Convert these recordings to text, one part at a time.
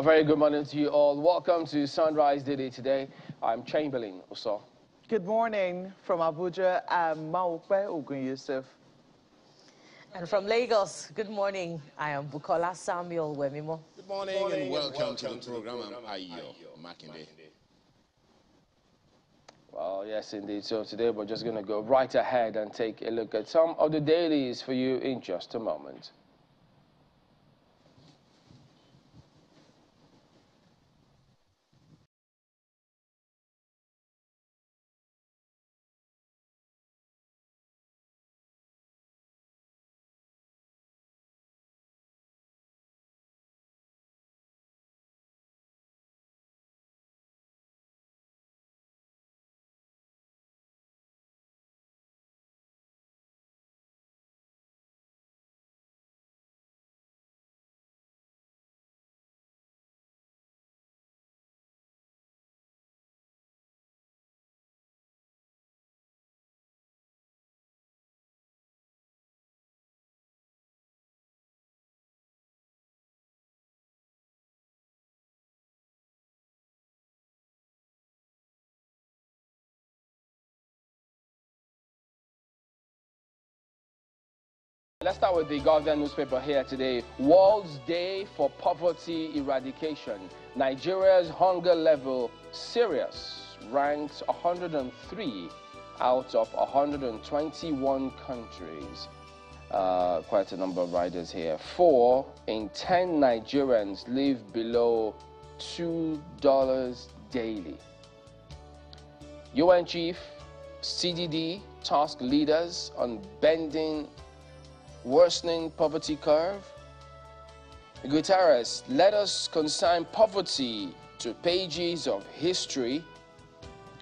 A very good morning to you all. Welcome to Sunrise Daily today. I'm Chamberlain Usoh. Good morning from Abuja. I'm Maupe Ogun Yusuf. And from Lagos, good morning. I am Bukola Samuel Wemimo. Good morning, good morning and, welcome and welcome, to the program. I'm Ayo Makinde. Well, yes, indeed. So today we're just going to go right ahead and take a look at some of the dailies for you in just a moment. Let's start with the Guardian newspaper here today. World's Day for Poverty Eradication. Nigeria's hunger level serious. Ranked 103 out of 121 countries. Uh, quite a number of riders here. Four in 10 Nigerians live below $2 daily. UN Chief, CDD task leaders on bending worsening poverty curve? Guterres, let us consign poverty to pages of history,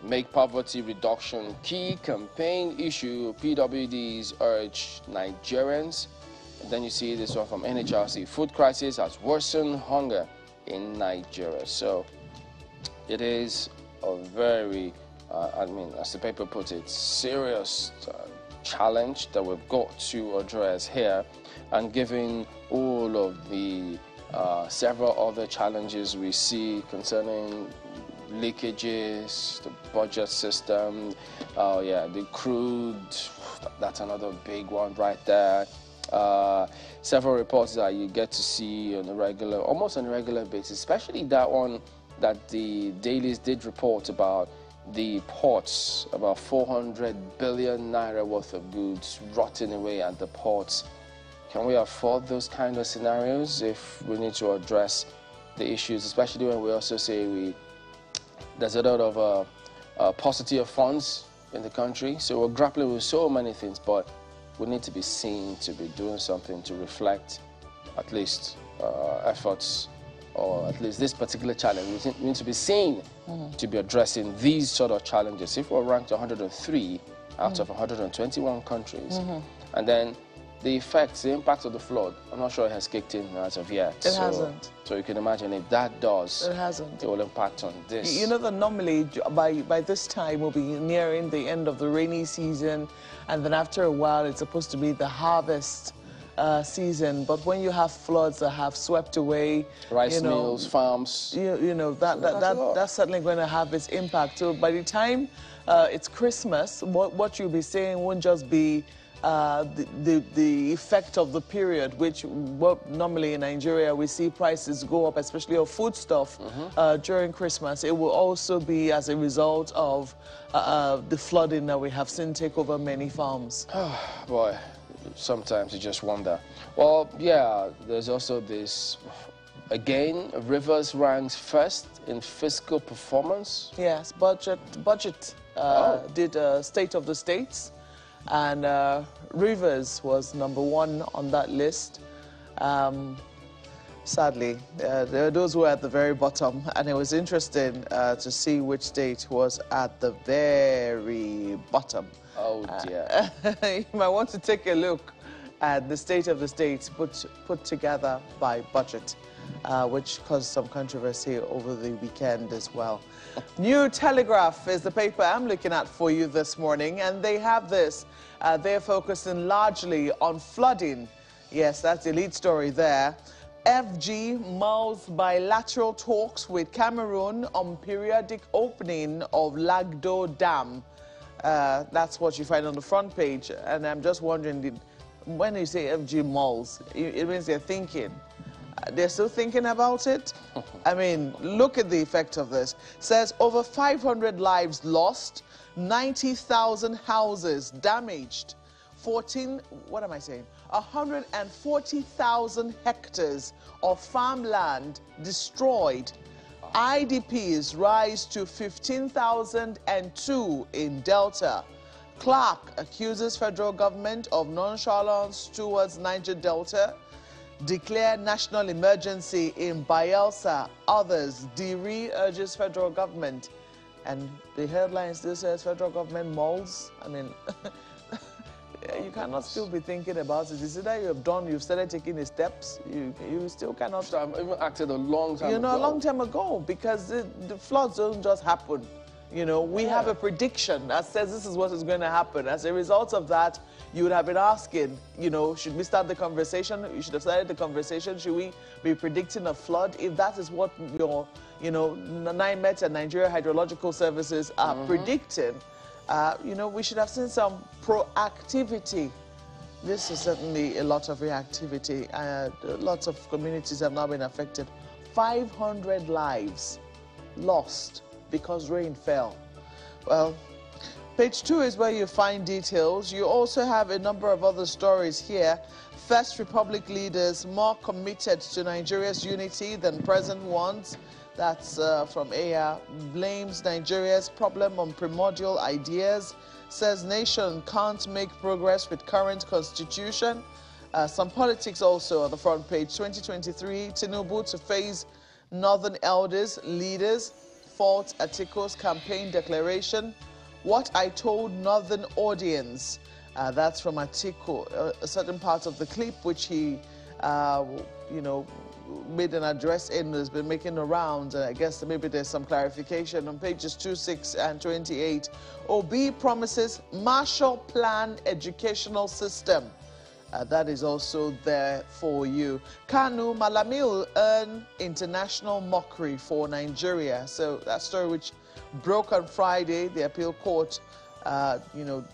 make poverty reduction key campaign issue, PWDs urge Nigerians. And then you see this one from NHRC, food crisis has worsened hunger in Nigeria. So it is a very, uh, I mean, as the paper puts it, serious uh, challenge that we've got to address here and given all of the uh, several other challenges we see concerning leakages, the budget system, oh yeah, the crude, that's another big one right there. Uh, several reports that you get to see on a regular, almost on a regular basis, especially that one that the dailies did report about the ports, about 400 billion naira worth of goods rotting away at the ports. Can we afford those kind of scenarios if we need to address the issues, especially when we also say we there's a lot of uh, uh, paucity of funds in the country. So we're grappling with so many things, but we need to be seen to be doing something to reflect at least uh, efforts or at least this particular challenge, we need to be seen mm. to be addressing these sort of challenges. If we're ranked 103 out of 121 countries, -hmm. and then the effects, the impact of the flood, I'm not sure it has kicked in as of yet. It so, hasn't. So you can imagine if that does, it hasn't. It will impact on this. You know that normally by by this time we'll be nearing the end of the rainy season, and then after a while it's supposed to be the harvest uh, season, but when you have floods that have swept away rice you know, mills, farms, you, you know that, that, that's, that, that's certainly going to have its impact. So by the time uh, it's Christmas, what, what you'll be seeing won't just be uh, the, the, the, effect of the period, which what normally in Nigeria we see prices go up, especially of foodstuff mm -hmm. uh, during Christmas. It will also be as a result of uh, uh the flooding that we have seen take over many farms. Boy, sometimes you just wonder. Well, yeah, there's also this. Again, Rivers ranks first in fiscal performance. Yes, BudgIT BudgIT uh, oh. did a State of the States, and uh, Rivers was number one on that list. Um, sadly, uh, there are those who were at the very bottom, and it was interesting uh, to see which state was at the very bottom. Oh dear. you might want to take a look at the state of the states put, put together by BudgIT, uh, which caused some controversy over the weekend as well. New Telegraph is the paper I'm looking at for you this morning, and they have this. Uh, they're focusing largely on flooding. Yes, that's the lead story there. FG mulls bilateral talks with Cameroon on periodic opening of Lagdo Dam. Uh, that's what you find on the front page. And I'm just wondering, did, when you say FG mulls, it means they're thinking. Uh, they're still thinking about it. I mean, look at the effect of this. Says over 500 lives lost, 90,000 houses damaged, 14, what am I saying? 140,000 hectares of farmland destroyed. IDPs rise to 15,002 in Delta. Clark accuses federal government of nonchalance towards Niger Delta. Declare national emergency in Bayelsa. Others. Diri urges federal government. And the headlines, this says federal government mulls. I mean, you cannot still be thinking about it. It's either you have done, you've started taking the steps, you, you still cannot. So I've even acted a long time You know, ago. a long time ago, because the, the floods don't just happen. You know, we yeah. have a prediction that says this is what is going to happen. As a result of that, you would have been asking, you know, should we start the conversation? You should have started the conversation. Should we be predicting a flood? If that is what your, you know, NIMET and Nigeria Hydrological Services are mm -hmm. predicting, uh, you know, we should have seen some proactivity. This is certainly a lot of reactivity. Uh, lots of communities have now been affected. 500 lives lost because rain fell. Well, page two is where you find details. You also have a number of other stories here. First Republic leaders more committed to Nigeria's unity than present ones. That's uh, from AIA. Blames Nigeria's problem on primordial ideas. Says nation can't make progress with current constitution. Uh, some politics also on the front page. 2023, Tinubu to face Northern elders, leaders, fault Atiku's campaign declaration. What I told Northern audience. Uh, that's from Atiku, uh, a certain part of the clip which he, uh, you know, made an address in has been making the rounds, and I guess maybe there's some clarification on pages 26 and 28. Obi promises Marshall Plan educational system. Uh, that is also there for you. Kanu Malami will earn international mockery for Nigeria. So that story which broke on Friday, the appeal court, uh, you know,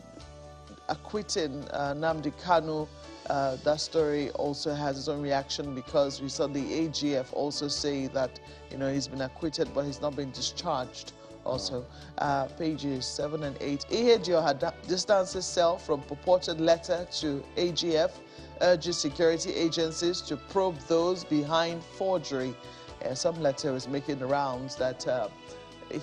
acquitting uh, Nnamdi Kanu uh, that story also has its own reaction because we saw the AGF also say that, you know, he's been acquitted, but he's not been discharged also. Uh, pages 7 and 8. Iheanacho had distanced himself from purported letter to AGF, urges security agencies to probe those behind forgery. Uh, some letter was making the rounds that uh,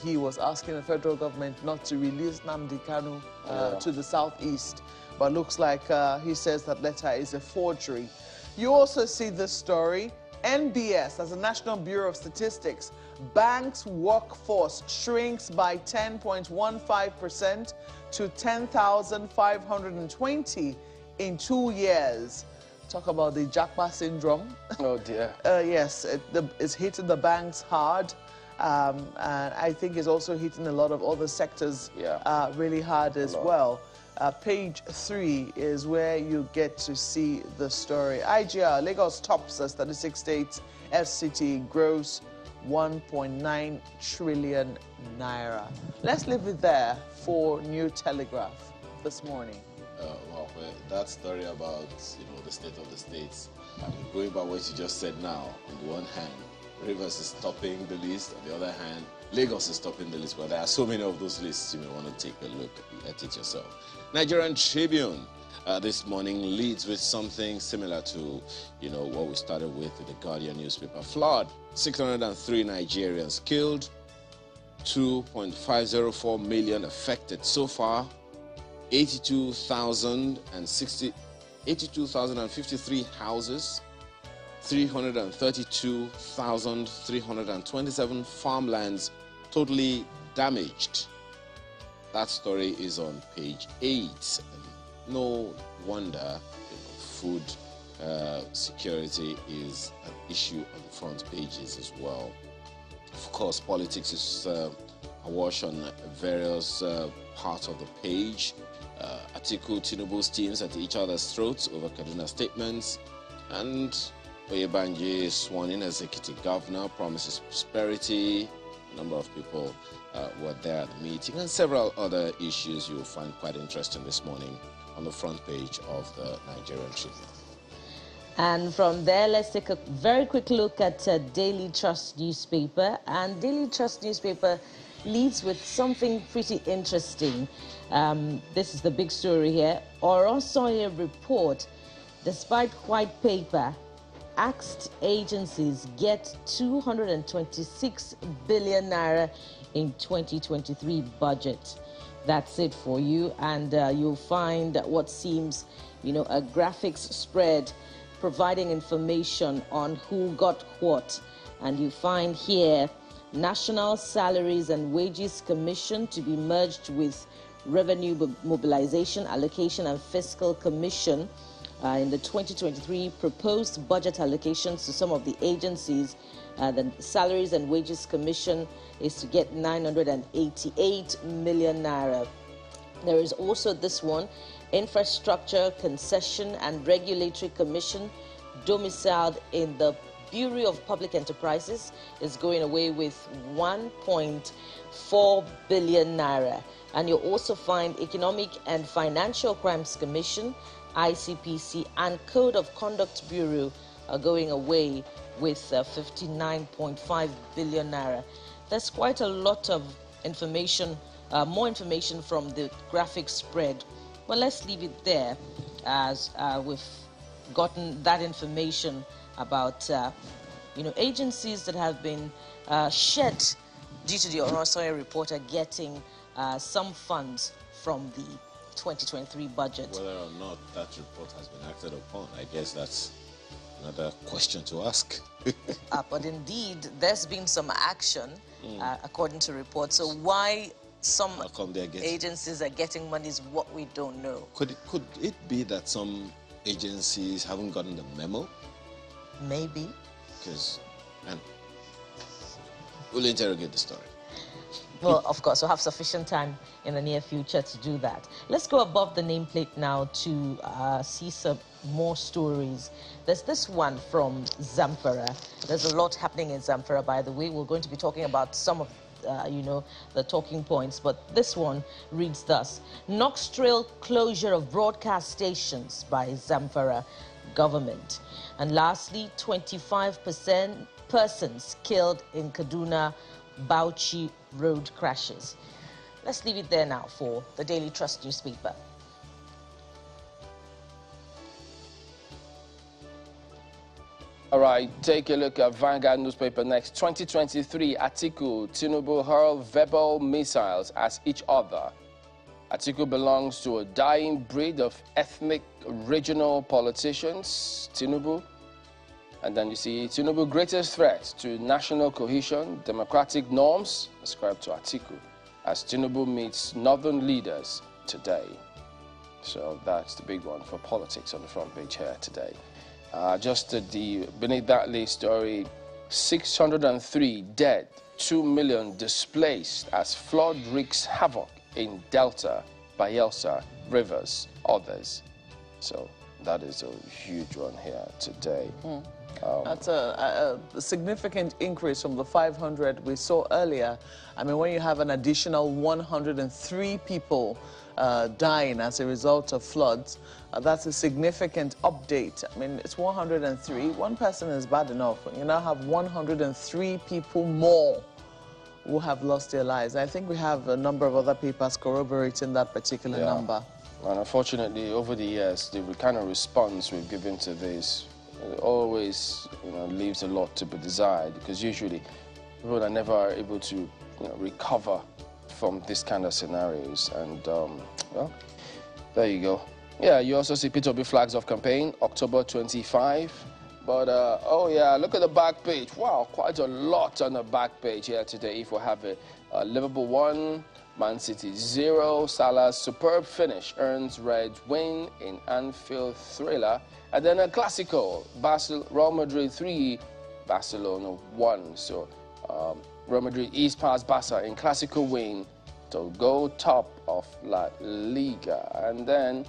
he was asking the federal government not to release Nnamdi Kanu uh, yeah. to the southeast but looks like uh, he says that letter is a forgery. You also see this story. NBS, as the National Bureau of Statistics, banks' workforce shrinks by 10.15% to 10,520 in two years. Talk about the Japa syndrome. Oh, dear. uh, yes, it, the, it's hitting the banks hard. Um, and I think it's also hitting a lot of other sectors yeah. uh, really hard as well. Uh, page three is where you get to see the story. IGR, Lagos tops as 36 states. FCT grows 1.9 trillion naira. Let's leave it there for New Telegraph this morning. Uh, well, that story about you know the state of the states, I mean, going by what you just said now, on the one hand, Rivers is topping the list, on the other hand, Lagos is topping the list. But there are so many of those lists, you may want to take a look at it yourself. Nigerian Tribune uh, this morning leads with something similar to, you know, what we started with the Guardian newspaper. Flood, 603 Nigerians killed, 2.504 million affected so far, 82,060, 82,053 houses, 332,327 farmlands totally damaged. That story is on page 8. No wonder you know, food uh, security is an issue on the front pages as well. Of course, politics is uh, awash on various uh, parts of the page. Uh, Atiku Tinubu's teams at each other's throats over Kaduna statements. And Oyebanji sworn in as executive governor, promises prosperity. A number of people uh, were there at the meeting, and several other issues you'll find quite interesting this morning on the front page of the Nigerian Tribune. And from there, let's take a very quick look at uh, Daily Trust newspaper. And Daily Trust newspaper leads with something pretty interesting. Um, this is the big story here. Oronsaye report, despite white paper, axed agencies get 226 billion naira in 2023 budget. That's it for you, and uh, you'll find what seems, you know, a graphics spread providing information on who got what. And you find here National Salaries and Wages Commission to be merged with Revenue Mobilization, Allocation and Fiscal Commission. Uh, in the 2023 proposed budget allocations to some of the agencies, uh, the Salaries and Wages Commission is to get 988 million naira. There is also this one Infrastructure Concession and Regulatory Commission, domiciled in the Bureau of Public Enterprises, is going away with 1.4 billion naira. And you'll also find Economic and Financial Crimes Commission, ICPC, and Code of Conduct Bureau are going away with uh, 59.5 billion naira. There's quite a lot of information, uh, more information from the graphic spread but let's leave it there as uh, we've gotten that information about, uh, you know, agencies that have been uh, shed due to the Oronsaye report are getting uh, some funds from the 2023 budget. Whether or not that report has been acted upon, I guess that's another question to ask. uh, but indeed, there's been some action, mm. uh, according to reports. So why some agencies are getting money is what we don't know. Could it, could it be that some agencies haven't gotten the memo? Maybe. Because, and we'll interrogate the story. Well, of course, we'll have sufficient time in the near future to do that. Let's go above the nameplate now to uh, see some more stories. There's this one from Zamfara. There's a lot happening in Zamfara, by the way. We're going to be talking about some of uh, you know, the talking points. But this one reads thus. Knox Trail closure of broadcast stations by Zamfara government. And lastly, 25% persons killed in Kaduna Bauchi road crashes. Let's leave it there now for the Daily Trust newspaper. All right, take a look at Vanguard newspaper next. 2023, Atiku, Tinubu hurl verbal missiles at each other. Atiku belongs to a dying breed of ethnic regional politicians, Tinubu. And then you see Tinubu greatest threat to national cohesion, democratic norms, ascribed to Atiku, as Tinubu meets northern leaders today. So that's the big one for politics on the front page here today. Uh, just the beneath that list story 603 dead, 2 million displaced as flood wreaks havoc in Delta, Bayelsa, Rivers, others. So that is a huge one here today. Mm. Um, That's a, a, a, significant increase from the 500 we saw earlier. I mean, when you have an additional 103 people uh, dying as a result of floods. Uh, that's a significant update. I mean, it's 103. One person is bad enough. You now have 103 people more who have lost their lives. I think we have a number of other papers corroborating that particular yeah. number. And unfortunately, over the years, the kind of response we've given to this always you know, leaves a lot to be desired because usually people are never able to you know, recover from this kind of scenarios. And, um, well, there you go. Yeah, you also see P2B flags of campaign, October 25. But, uh, oh yeah, look at the back page. Wow, quite a lot on the back page here today. If we have it, uh, Liverpool 1, Man City 0, Salah's superb finish earns Red win in Anfield thriller. And then a classical, Basel, Real Madrid 3, Barcelona 1. So, um, Real Madrid east past Barca in classical win to go top of La Liga. And then,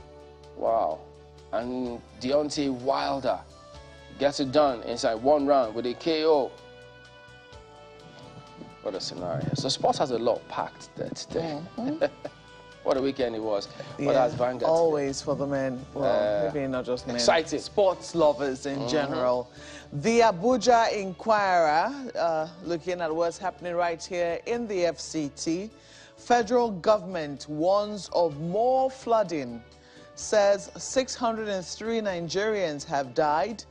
wow, and Deontay Wilder gets it done inside one round with a KO. What a scenario. So sports has a lot packed there today. Mm -hmm. what a weekend it was. Yeah, but that's Vanguard. Always today. for the men. Well, uh, maybe not just men. Exciting. Sports lovers in mm -hmm. general. The Abuja Inquirer, uh, looking at what's happening right here in the FCT. Federal government warns of more flooding, says 603 Nigerians have died.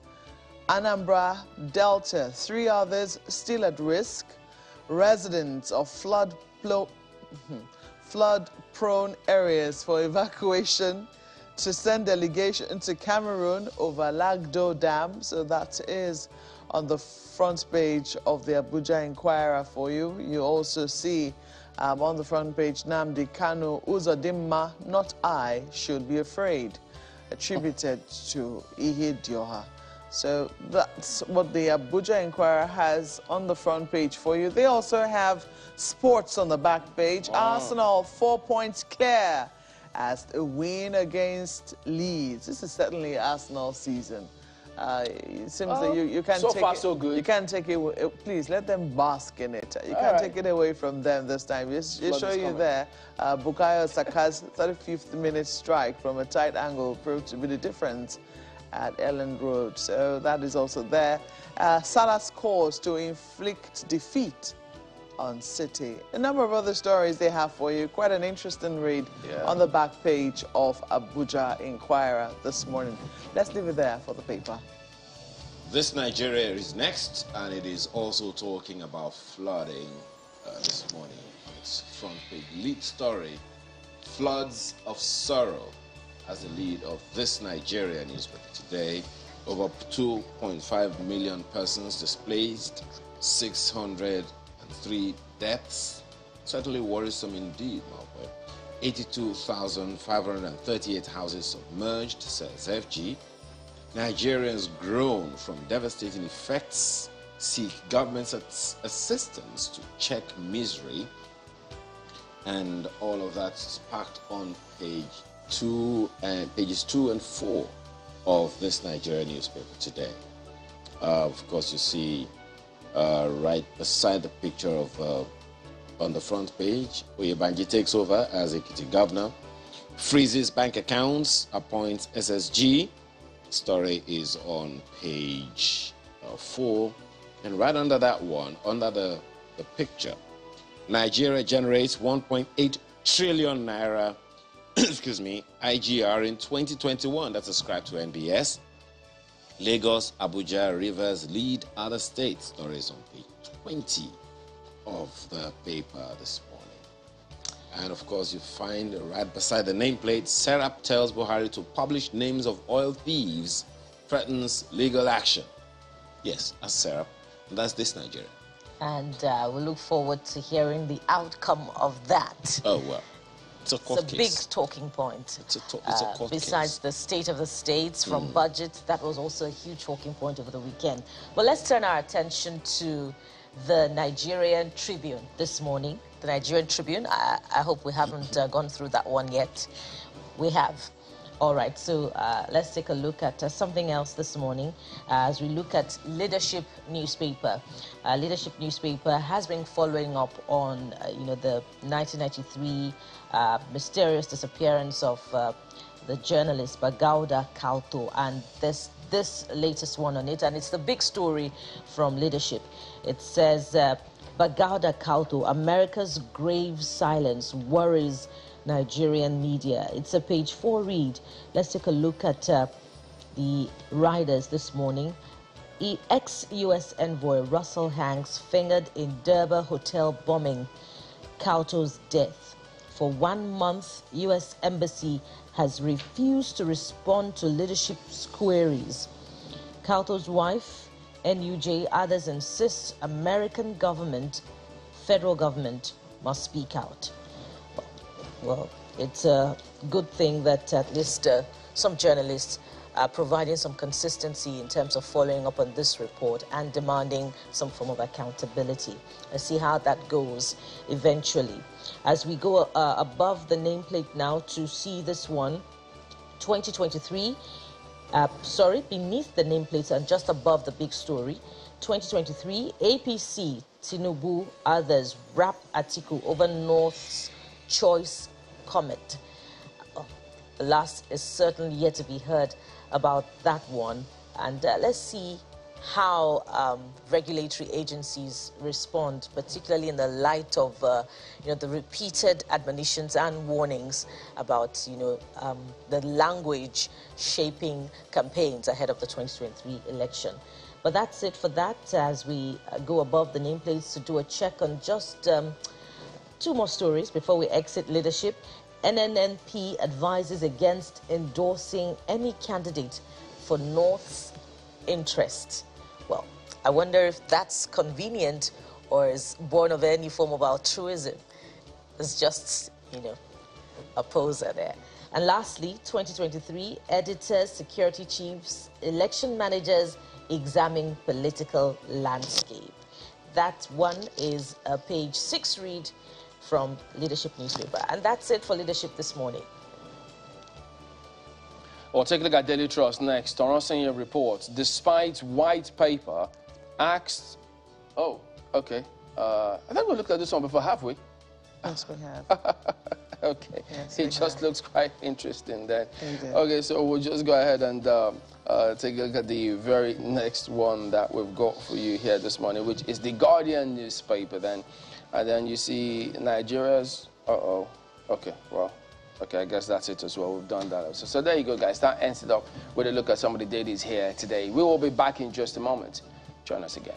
Anambra, Delta, three others still at risk residents of flood, hmm, flood prone areas for evacuation to send delegation to Cameroon over Lagdo Dam. So that is on the front page of the Abuja Inquirer for you. You also see um, on the front page Nnamdi Kanu Uzodimma, not I, should be afraid, attributed to Ihedioha. So that's what the Abuja Inquirer has on the front page for you. They also have sports on the back page. Arsenal four points clear as a win against Leeds. This is certainly Arsenal season. Uh, it seems that you, you can't so take far, it, so good. You can't take it. Uh, please let them bask in it. You All can't right. take it away from them this time. Just show you there. Uh, Bukayo Saka's 35th minute strike from a tight angle proved to be the difference at Elland Road. So that is also there. Uh, Salah scores to inflict defeat on City. A number of other stories they have for you. Quite an interesting read yeah. on the back page of Abuja Inquirer this morning. Let's leave it there for the paper. This Nigeria is next, and it is also talking about flooding uh, this morning. On its front page lead story, floods of sorrow as the lead of this Nigeria newspaper today. Over 2.5 million persons displaced, 603 deaths. Certainly worrisome indeed, Malboy. 82,538 houses submerged, says FG. Nigerians groan from devastating effects, seek government's assistance to check misery. And all of that's packed on page two pages two and four of this Nigerian newspaper today. Uh, of course, you see uh, right beside the picture of uh, on the front page, Oyebanji takes over as Ekiti governor, freezes bank accounts, appoints SSG. Story is on page uh, four, and right under that one, under the, the picture, Nigeria generates 1.8 trillion naira excuse me, IGR in 2021. That's ascribed to NBS. Lagos, Abuja, Rivers lead other states. Stories on page 20 of the paper this morning. And of course, you find right beside the nameplate, Serap tells Buhari to publish names of oil thieves, threatens legal action. Yes, that's Serap. And that's this Nigeria. And uh, we look forward to hearing the outcome of that. Oh, well. It's a, it's a big talking point. It's a, it's a uh, besides case. the state of the states from mm. BudgIT, that was also a huge talking point over the weekend. But let's turn our attention to the Nigerian Tribune this morning. The Nigerian Tribune, I, I hope we haven't uh, gone through that one yet. We have. All right, so uh, let's take a look at uh, something else this morning uh, as we look at Leadership newspaper. Uh, Leadership newspaper has been following up on, uh, you know, the 1993 uh, mysterious disappearance of the journalist Bagauda Kaltho and this this latest one on it, and it's the big story from Leadership. It says Bagauda Kaltho, America's grave silence worries Nigerian media. It's a page four read. Let's take a look at uh, the riders this morning. Ex-U.S. envoy Russell Hanks fingered in Durbar hotel bombing. Kaltho's death. For one month, U.S. Embassy has refused to respond to leadership's queries. Kaltho's wife, NUJ, others insist American government, federal government, must speak out well, it's a good thing that at least uh, some journalists are providing some consistency in terms of following up on this report and demanding some form of accountability. Let's see how that goes eventually. As we go uh, above the nameplate now to see this one, 2023, Uh, sorry, beneath the nameplate and just above the big story, 2023 APC, Tinubu, others rap article over North's choice comet. Oh, the last is certainly yet to be heard about that one. And uh, let's see how um, regulatory agencies respond, particularly in the light of uh, you know the repeated admonitions and warnings about you know um, the language shaping campaigns ahead of the 2023 election. But that's it for that. As we uh, go above the nameplates to do a check on just um, two more stories before we exit leadership. NNPP advises against endorsing any candidate for North's interest. Well, I wonder if that's convenient or is born of any form of altruism. It's just, you know, a poser there. And lastly, 2023 editors, security chiefs, election managers examine political landscape. That one is a page six read from Leadership newspaper. And that's it for Leadership this morning. Well, take a look at Daily Trust next. Oronsaye reports, despite white paper, asked... Oh, okay. Uh, I think we looked at this one before, have we? Yes, we have. okay. Yes, it just have. looks quite interesting then. Okay, so we'll just go ahead and um, uh, take a look at the very next one that we've got for you here this morning, which is the Guardian newspaper then. And then you see Nigeria's... Uh-oh. Okay, well... Okay, I guess that's it as well. We've done that also. So there you go, guys. That ends it up with a look at some of the dailies here today. We will be back in just a moment. Join us again.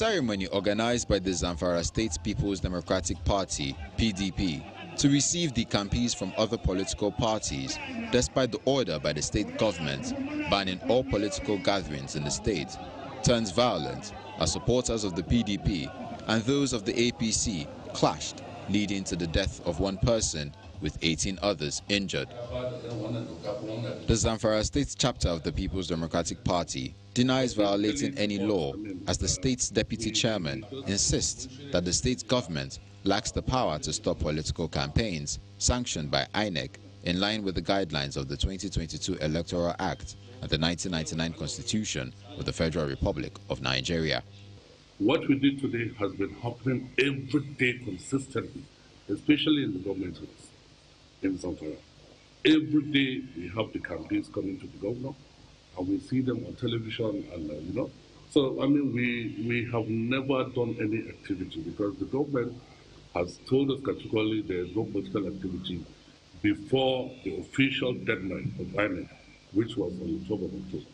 Ceremony organized by the Zamfara State People's Democratic Party, PDP, to receive the campees from other political parties, despite the order by the state government banning all political gatherings in the state, turns violent as supporters of the PDP and those of the APC clashed, leading to the death of one person with 18 others injured. The Zamfara State chapter of the People's Democratic Party denies violating any law as the state's deputy chairman insists that the state government lacks the power to stop political campaigns sanctioned by INEC in line with the guidelines of the 2022 Electoral Act and the 1999 Constitution of the Federal Republic of Nigeria. What we did today has been happening every day consistently, especially in the government in Zamfara. Every day we have the campaigns coming to the governor, and we see them on television, and uh, you know. So I mean, we we have never done any activity because the government has told us categorically there is no political activity before the official deadline of INEC, which was on October October.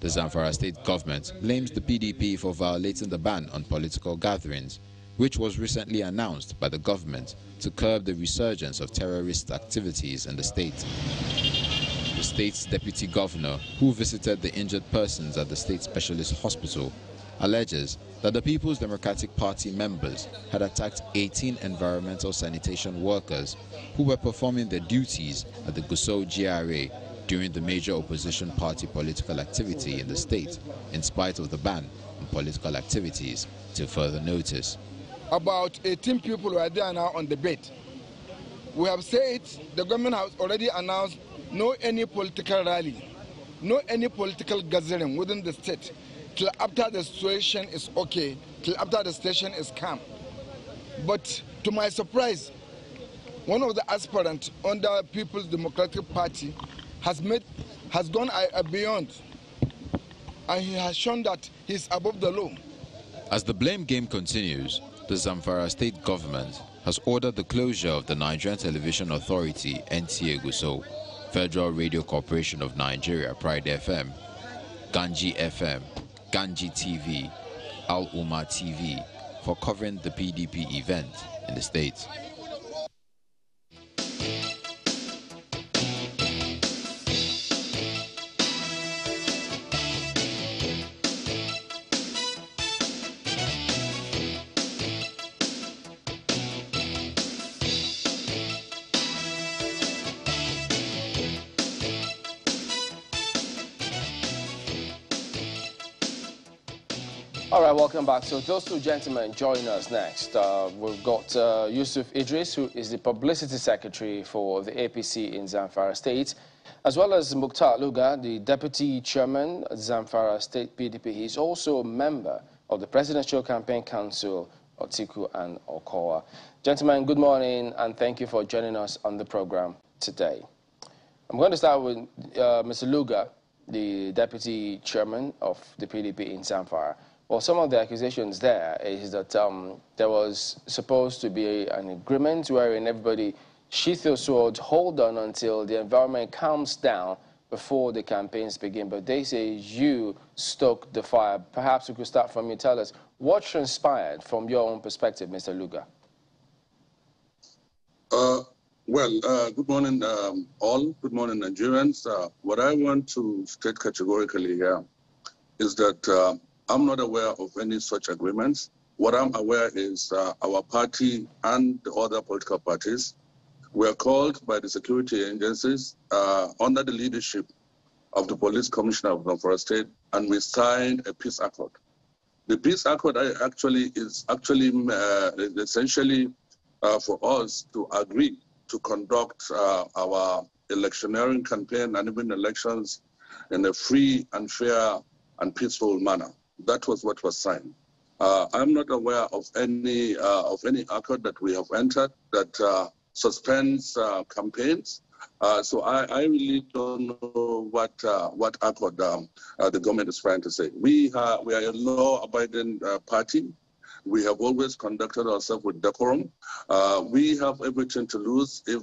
The Zamfara state government blames the PDP for violating the ban on political gatherings which was recently announced by the government to curb the resurgence of terrorist activities in the state. The state's deputy governor, who visited the injured persons at the state specialist hospital, alleges that the People's Democratic Party members had attacked 18 environmental sanitation workers who were performing their duties at the Gusau GRA during the major opposition party political activity in the state, in spite of the ban on political activities till further notice. About 18 people were there now on the bed. We have said the government has already announced no any political rally, no any political gathering within the state. till after the situation is okay, till after the situation is calm. But to my surprise, one of the aspirants under People's Democratic Party has made has gone beyond and he has shown that he's above the law. As the blame game continues, the Zamfara state government has ordered the closure of the Nigerian Television Authority, NTA Gusau, Federal Radio Corporation of Nigeria, Pride FM, Ganji FM, Ganji TV, Al Umar TV for covering the PDP event in the state. Welcome back. So those two gentlemen join us next. Uh, we've got uh, Yusuf Idris, who is the publicity secretary for the APC in Zamfara State, as well as Mukhtar Luga, the deputy chairman of Zamfara State PDP. He's also a member of the Presidential Campaign Council, Atiku and Okowa. Gentlemen, good morning, and thank you for joining us on the program today. I'm going to start with uh, Mr. Luga, the deputy chairman of the PDP in Zamfara. Well, some of the accusations there is that um, there was supposed to be an agreement wherein everybody your swords, hold on until the environment calms down before the campaigns begin. But they say you stoked the fire. Perhaps we could start from you. Tell us what transpired from your own perspective, Mr. Luga. Uh, well, uh, good morning, um, all. Good morning, Nigerians. Uh, what I want to state categorically here is that uh, I'm not aware of any such agreements. What I'm aware is uh, our party and the other political parties were called by the security agencies uh, under the leadership of the police commissioner of Zamfara State, and we signed a peace accord. The peace accord actually is actually uh, essentially uh, for us to agree to conduct uh, our electioneering campaign and even elections in a free and fair and peaceful manner. That was what was signed. Uh, I'm not aware of any uh, of any accord that we have entered that uh, suspends uh, campaigns. Uh, so I, I, really don't know what uh, what accord um, the government is trying to say. We are we are a law-abiding party. We have always conducted ourselves with decorum. we have everything to lose if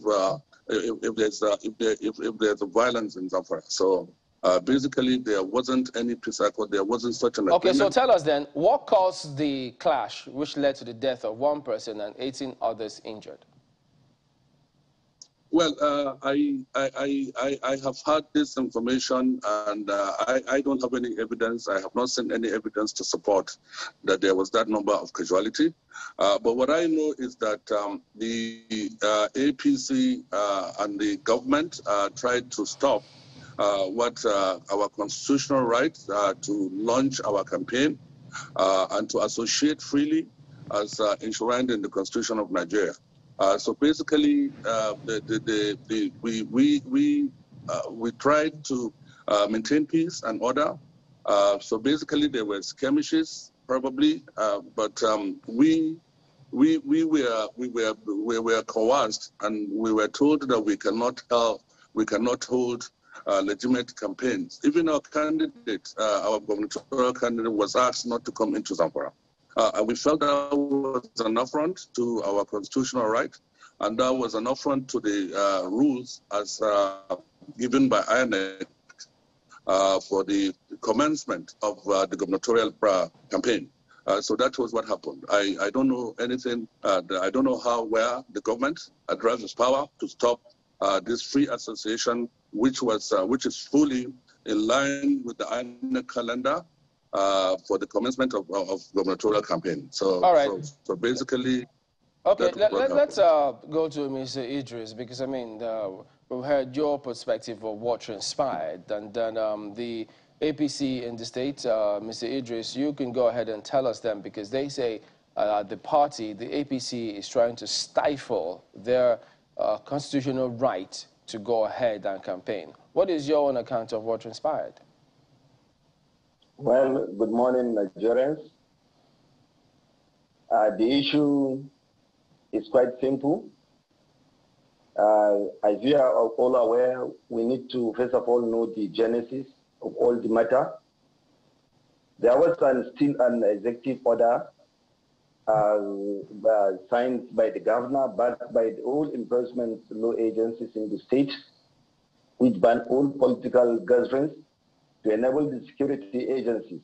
if, if, there's if, there, if, if there's violence in Zamfara. So uh, basically, there wasn't any peace accord. There wasn't such an Okay, agreement. so tell us then, what caused the clash which led to the death of one person and 18 others injured? Well, uh, I, I, I, I have had this information and uh, I, I don't have any evidence. I have not seen any evidence to support that there was that number of casualty. Uh, but what I know is that um, the uh, APC uh, and the government uh, tried to stop Uh, what uh, our constitutional right uh, to launch our campaign uh, and to associate freely as uh, enshrined in the Constitution of Nigeria. so basically, the, the, the, we, we, we, we tried to maintain peace and order. so basically, there were skirmishes, probably, but um, we we we were we were we were coerced and we were told that we cannot help we cannot hold uh, legitimate campaigns. Even our candidate, uh, our gubernatorial candidate, was asked not to come into Zamfara. Uh, we felt that was an affront to our constitutional right, and that was an affront to the uh, rules as uh, given by INEC uh, for the commencement of the gubernatorial campaign. Uh, so that was what happened. I, I don't know anything. Uh, I don't know how, where the government addressed its power to stop uh, this free association, which was uh, which is fully in line with the INEC calendar uh, for the commencement of, of gubernatorial campaign. So, All right. so, so basically. Okay, let, us let, uh, go to Mr. Idris because I mean uh, we've heard your perspective of what transpired, and then um, the APC in the state, uh, Mr. Idris, you can go ahead and tell us them because they say the party, the APC, is trying to stifle their uh, constitutional right to go ahead and campaign. What is your own account of what transpired? Well, good morning, Nigerians. Uh, the issue is quite simple. Uh, as you are all aware, we need to first of all know the genesis of all the matter. There was an, still an executive order signed by the governor, but by all enforcement law agencies in the state, which ban all political gatherings to enable the security agencies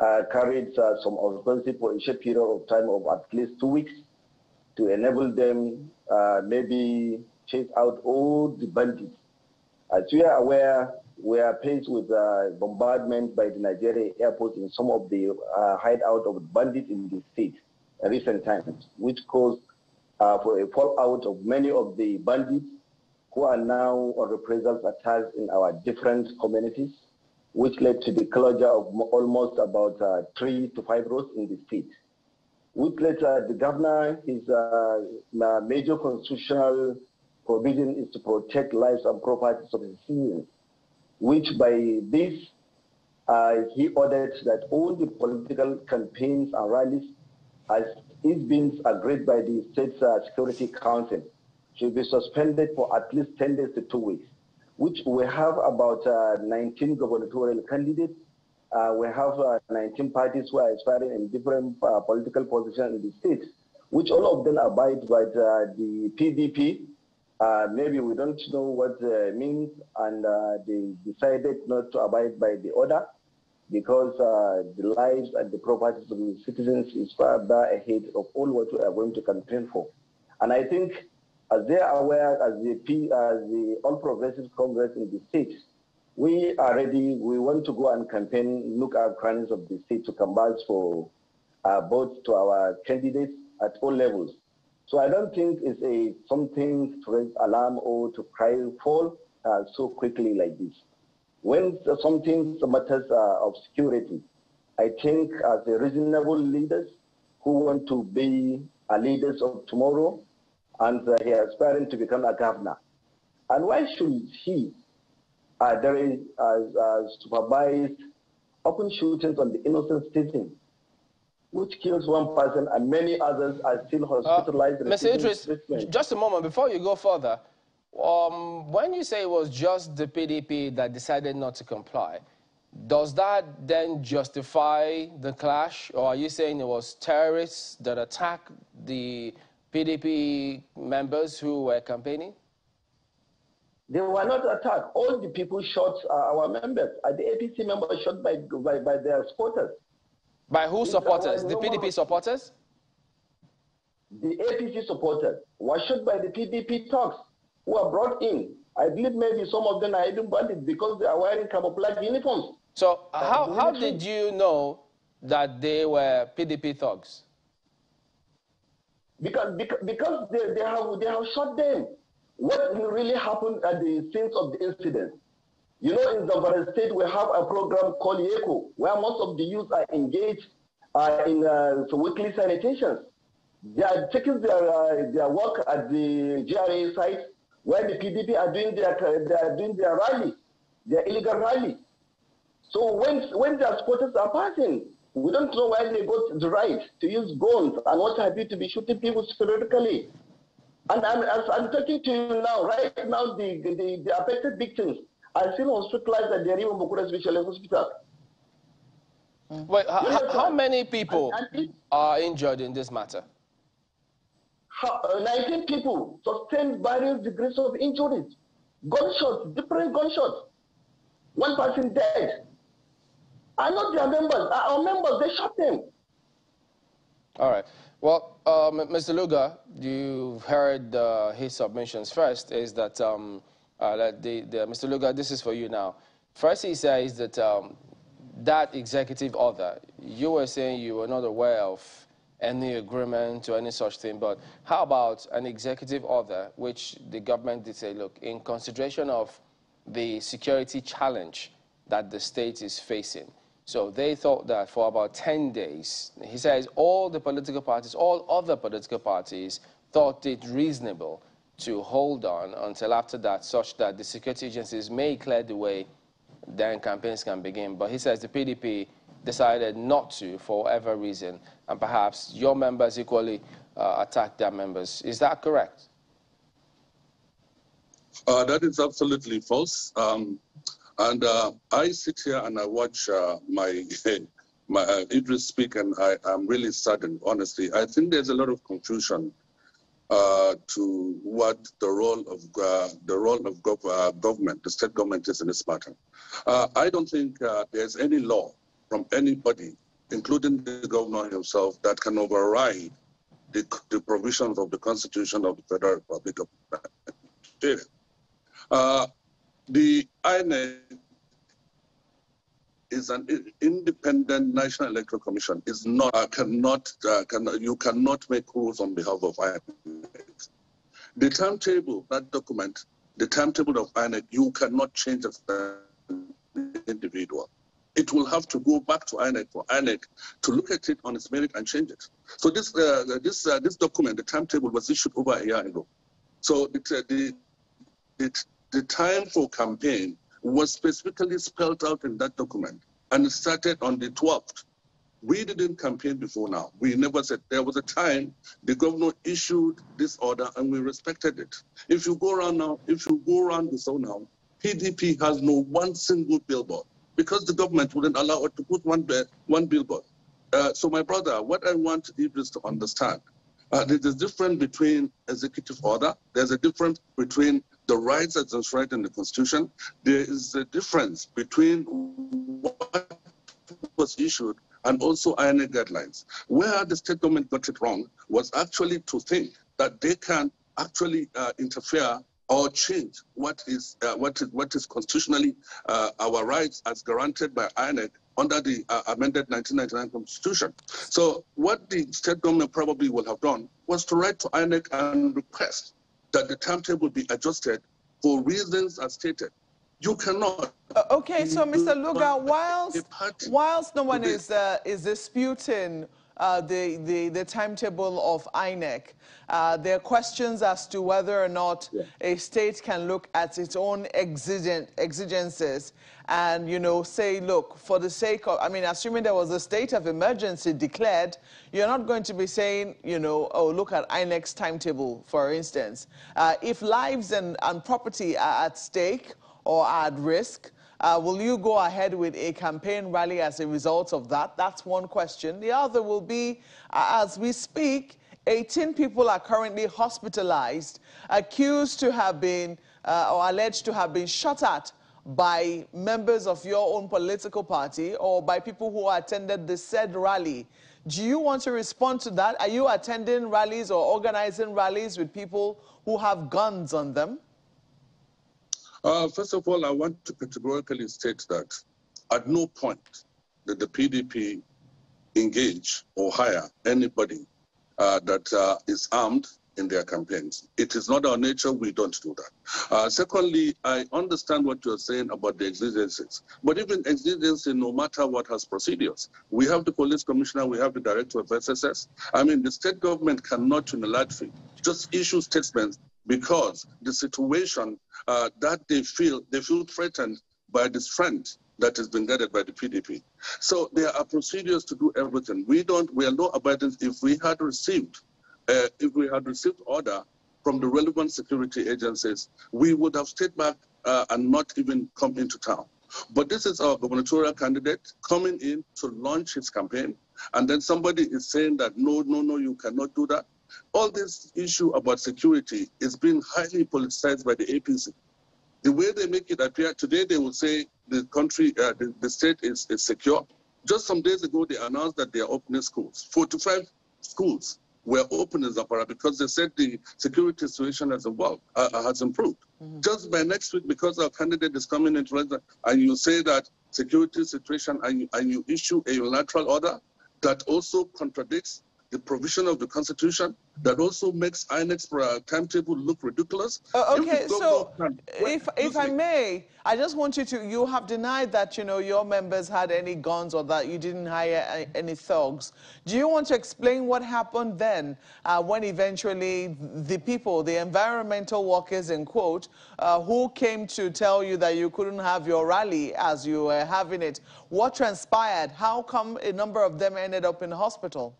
uh, carried uh, some offensive for a short period of time of at least two weeks to enable them uh, maybe chase out all the bandits. As we are aware, we are faced with uh, bombardment by the Nigerian Air Force in some of the uh, hideout of bandits in the state in recent times, which caused uh, for a fallout of many of the bandits who are now on reprisal attacks in our different communities, which led to the closure of almost about uh, three to five roads in the state. Which led uh, the governor, his uh, major constitutional provision is to protect lives and properties of the citizens, which by this uh, he ordered that all the political campaigns and rallies, as is being agreed by the State uh, Security Council, should be suspended for at least 10 days to two weeks, which we have about uh, 19 gubernatorial candidates. Uh, we have uh, 19 parties who are aspiring in different uh, political positions in the state, which all of them abide by the, the PDP. Uh, maybe we don't know what it means, and uh, they decided not to abide by the order because the lives and the properties of the citizens is far ahead of all what we are going to campaign for. And I think as they are aware, as the, as the All Progressive Congress in the state, we are ready. We want to go and campaign, look at crannies of the state to canvass for uh, votes to our candidates at all levels. So I don't think it's a something to raise alarm or to cry fall uh, so quickly like this. When something matters uh, of security, I think as a reasonable leaders who want to be a leaders of tomorrow, and uh, he aspiring to become a governor. And why should he uh, there is uh, supervised open shootings on the innocent citizen, which kills one person and many others are still uh, hospitalized. Uh, Mr. Idris, just a moment before you go further. Um, when you say it was just the PDP that decided not to comply, does that then justify the clash, or are you saying it was terrorists that attacked the PDP members who were campaigning? They were not attacked. All the people shot uh, our members. Uh, the APC members shot by, by, by their supporters. By who supporters? The PDP supporters? The APC supporters were shot by the PDP thugs who were brought in. I believe maybe some of them are even bandits because they are wearing camouflage uniforms. So how, how did you know that they were PDP thugs? Because, because, because they, they, have, they have shot them. What really happened at the scenes of the incident? You know, in Zamfara State, we have a program called YECO, where most of the youth are engaged uh, in uh, weekly sanitations. They are taking their, uh, their work at the GRA site, where the PDP are doing their, they are doing their rally, their illegal rally. So when, when their supporters are passing, we don't know why they got the right to use guns and what have you to be shooting people sporadically. And I'm, as I'm talking to you now, right now, the, the, the affected victims are still hospitalized at the Yariman Bakura Specialist Hospital. Wait, how, how many people are injured in this matter? Uh, 19 people sustained various degrees of injuries. Gunshots, different gunshots. One person dead are not their members. Our members, they shot them. All right. Well, um, Mr. Luga, you've heard uh, his submissions. First is that, um, uh, that the, Mr. Luga, this is for you now. First, he says that um, that executive order, you were saying you were not aware of any agreement or any such thing, but how about an executive order which the government did say, look, in consideration of the security challenge that the state is facing, so they thought that for about 10 days, he says all the political parties, all other political parties, thought it reasonable to hold on until after that, such that the security agencies may clear the way then campaigns can begin. But he says the PDP decided not to for whatever reason, and perhaps your members equally uh, attack their members. Is that correct? Uh, that is absolutely false. Um, and uh, I sit here and I watch uh, my my uh, Idris speak, and I, am really saddened. Honestly, I think there's a lot of confusion uh, to what the role of uh, the role of gov uh, government, the state government, is in this matter. I don't think there's any law from anybody, including the governor himself, that can override the, the provisions of the Constitution of the Federal Republic of Nigeria. Uh, the INEC is an independent National Electoral Commission. Is not uh, cannot uh, you cannot make rules on behalf of INEC. The timetable, that document, the timetable of INEC, you cannot change as an individual. It will have to go back to INEC for INEC to look at it on its merit and change it. So this uh, this uh, this document, the timetable, was issued over a year ago. So it, uh, the, the the time for campaign was specifically spelled out in that document and it started on the 12th. We didn't campaign before now. We never said there was a time the governor issued this order and we respected it. If you go around now, if you go around the zone now, PDP has no one single billboard because the government wouldn't allow it to put one, one billboard. Uh, so, my brother, what I want Idris to understand uh, there's a difference between executive order. There's a difference between the rights that's enshrined in the Constitution. There is a difference between what was issued and also INEC guidelines. Where the state government got it wrong was actually to think that they can actually uh, interfere or change what is uh, what is what is constitutionally uh, our rights as guaranteed by INEC under the uh, amended 1999 Constitution. So what the state government probably would have done was to write to INEC and request that the timetable be adjusted for reasons as stated. You cannot. Uh, okay, so Mr. Luga, whilst, whilst no one is, uh, is disputing uh, the, the, the, timetable of INEC. Uh, there are questions as to whether or not yeah. a state can look at its own exigent, exigencies and, you know, say, look, for the sake of, I mean, assuming there was a state of emergency declared, you're not going to be saying, you know, oh, look at INEC's timetable, for instance. Uh, if lives and, and property are at stake or are at risk, uh, will you go ahead with a campaign rally as a result of that? That's one question. The other will be, uh, as we speak, 18 people are currently hospitalized, accused to have been, uh, or alleged to have been shot at by members of your own political party or by people who attended the said rally. Do you want to respond to that? Are you attending rallies or organizing rallies with people who have guns on them? Uh, first of all, I want to categorically state that at no point did the PDP engage or hire anybody uh, that uh, is armed in their campaigns. It is not our nature. We don't do that. Uh, secondly, I understand what you're saying about the exigencies. But even exigency, no matter what, has procedures. We have the police commissioner, we have the director of SSS. I mean, the state government cannot unilaterally just issue statements because the situation uh, that they feel they feel threatened by this friend that has been guided by the PDP. So there are procedures to do everything. We don't. We are law abiding. If we had received, uh, if we had received order from the relevant security agencies, we would have stayed back uh, and not even come into town. But this is our gubernatorial candidate coming in to launch his campaign, and then somebody is saying that no, no, no, you cannot do that. All this issue about security is being highly politicized by the APC. The way they make it appear today, they will say the country, uh, the, the, state is, is secure. Just some days ago, they announced that they are opening schools. 45 schools were open in Zamfara because they said the security situation has evolved, uh, uh has improved. Mm-hmm. Just by next week, because our candidate is coming into and you say that security situation and you, and you issue a unilateral order that also contradicts the provision of the Constitution that also makes INEC's timetable look ridiculous. Uh, okay, so can, if, if I may, I just want you to, you have denied that, you know, your members had any guns or that you didn't hire any thugs. Do you want to explain what happened then uh, when eventually the people, the environmental workers, in quote, uh, who came to tell you that you couldn't have your rally as you were having it, what transpired? How come a number of them ended up in hospital?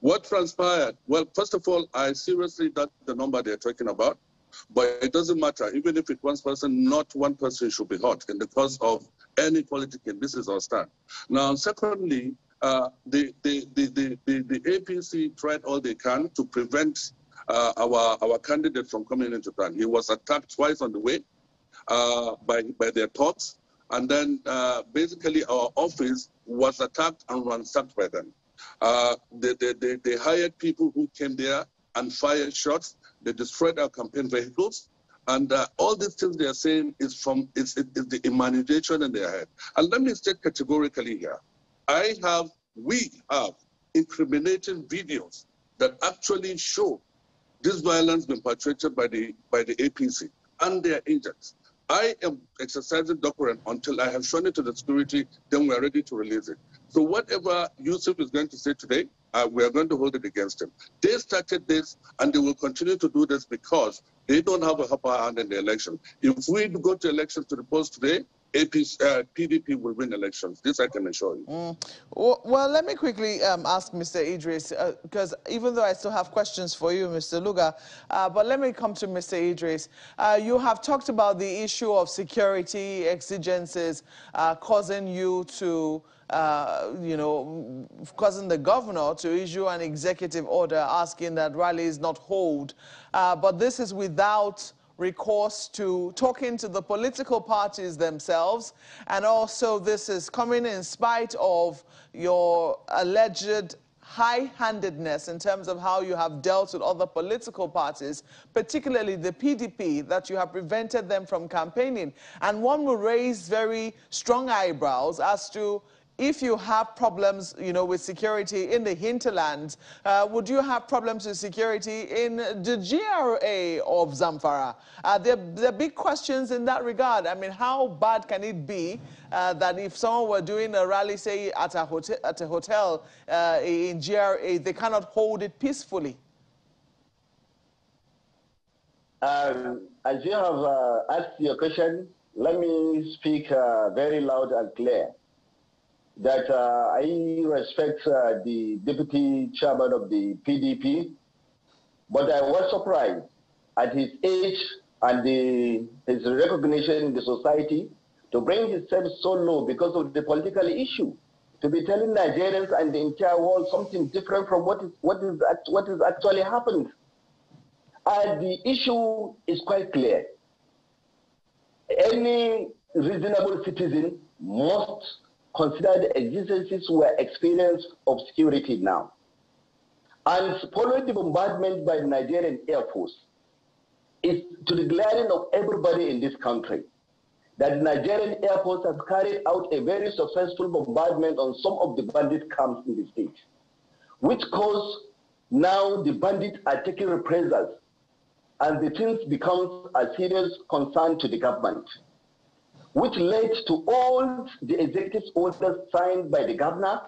What transpired? Well, first of all, I seriously doubt the number they're talking about, but it doesn't matter. Even if it's one person, not one person should be hurt in the cause of any political. This is our stand. Now, secondly, uh, the, the, the, the, the, APC tried all they can to prevent uh, our, our candidate from coming into town. He was attacked twice on the way uh, by, by their thoughts. And then basically our office was attacked and ransacked by them. Uh, they, they, they, they, hired people who came there and fired shots. They destroyed our campaign vehicles. And uh, all these things they are saying is from is, the imagination in their head. And let me state categorically here, I have, we have incriminating videos that actually show this violence being perpetrated by the by the APC and their agents. I am exercising doctrine until I have shown it to the security, then we are ready to release it. So whatever Yusuf is going to say today, uh, we are going to hold it against him. They started this, and they will continue to do this because they don't have a upper hand in the election. If we go to elections to the polls today, APC, uh, PDP will win elections. This I can assure you. Mm. Well, well, let me quickly um, ask Mr. Idris, because uh, even though I still have questions for you, Mr. Luga, uh, but let me come to Mr. Idris. Uh, you have talked about the issue of security exigencies uh, causing you to uh, you know, causing the governor to issue an executive order asking that rallies not hold. Uh, but this is without recourse to talking to the political parties themselves. And also this is coming in spite of your alleged high-handedness in terms of how you have dealt with other political parties, particularly the PDP, that you have prevented them from campaigning. And one will raise very strong eyebrows as to if you have problems, you know, with security in the hinterlands, uh, would you have problems with security in the GRA of Zamfara? Uh, there, there, are big questions in that regard. I mean, how bad can it be uh, that if someone were doing a rally, say, at a hotel, at a hotel uh, in GRA, they cannot hold it peacefully? Um, as you have uh, asked your question, let me speak uh, very loud and clear that uh, I respect uh, the deputy chairman of the PDP, but I was surprised at his age and the, his recognition in the society to bring himself so low because of the political issue. To be telling Nigerians and the entire world something different from what is what is what is actually happened. And the issue is quite clear. Any reasonable citizen must consider the exigencies were experience of security now. And following the bombardment by the Nigerian Air Force, it's to the glaring of everybody in this country that the Nigerian Air Force has carried out a very successful bombardment on some of the bandit camps in the state, which caused now the bandits are taking reprisals and the things becomes a serious concern to the government which led to all the executive orders signed by the governor,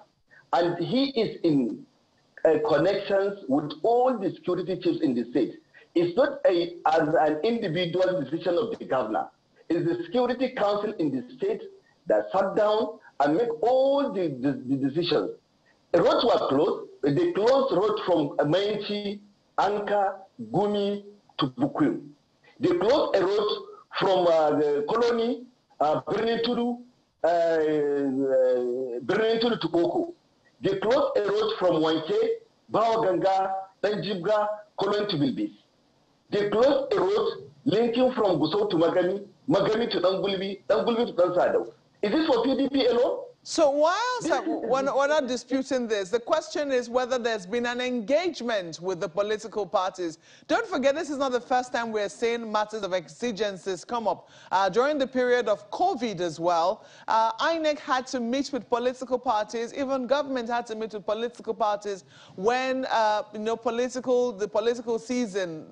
and he is in uh, connections with all the security chiefs in the state. It's not a, as an individual decision of the governor. It's the Security Council in the state that sat down and make all the, the, the decisions. The roads were closed. They closed roads from Mainchi, Anka, Gumi to Bukkuyum. They closed a road from uh, the colony birnin tudu birnin tudu to boko they close a road from wanke bawa ganga dan jibga kolon to bilbis they close a road linking from gusau to magami magami to dan gulbi dan gulbi to dan sadau. Is this for pdp alone? So whilst we're, not, we're not disputing this, the question is whether there's been an engagement with the political parties. Don't forget, this is not the first time we're seeing matters of exigencies come up. Uh, during the period of COVID as well, uh, INEC had to meet with political parties, even government had to meet with political parties when, uh, you know, political, the political season,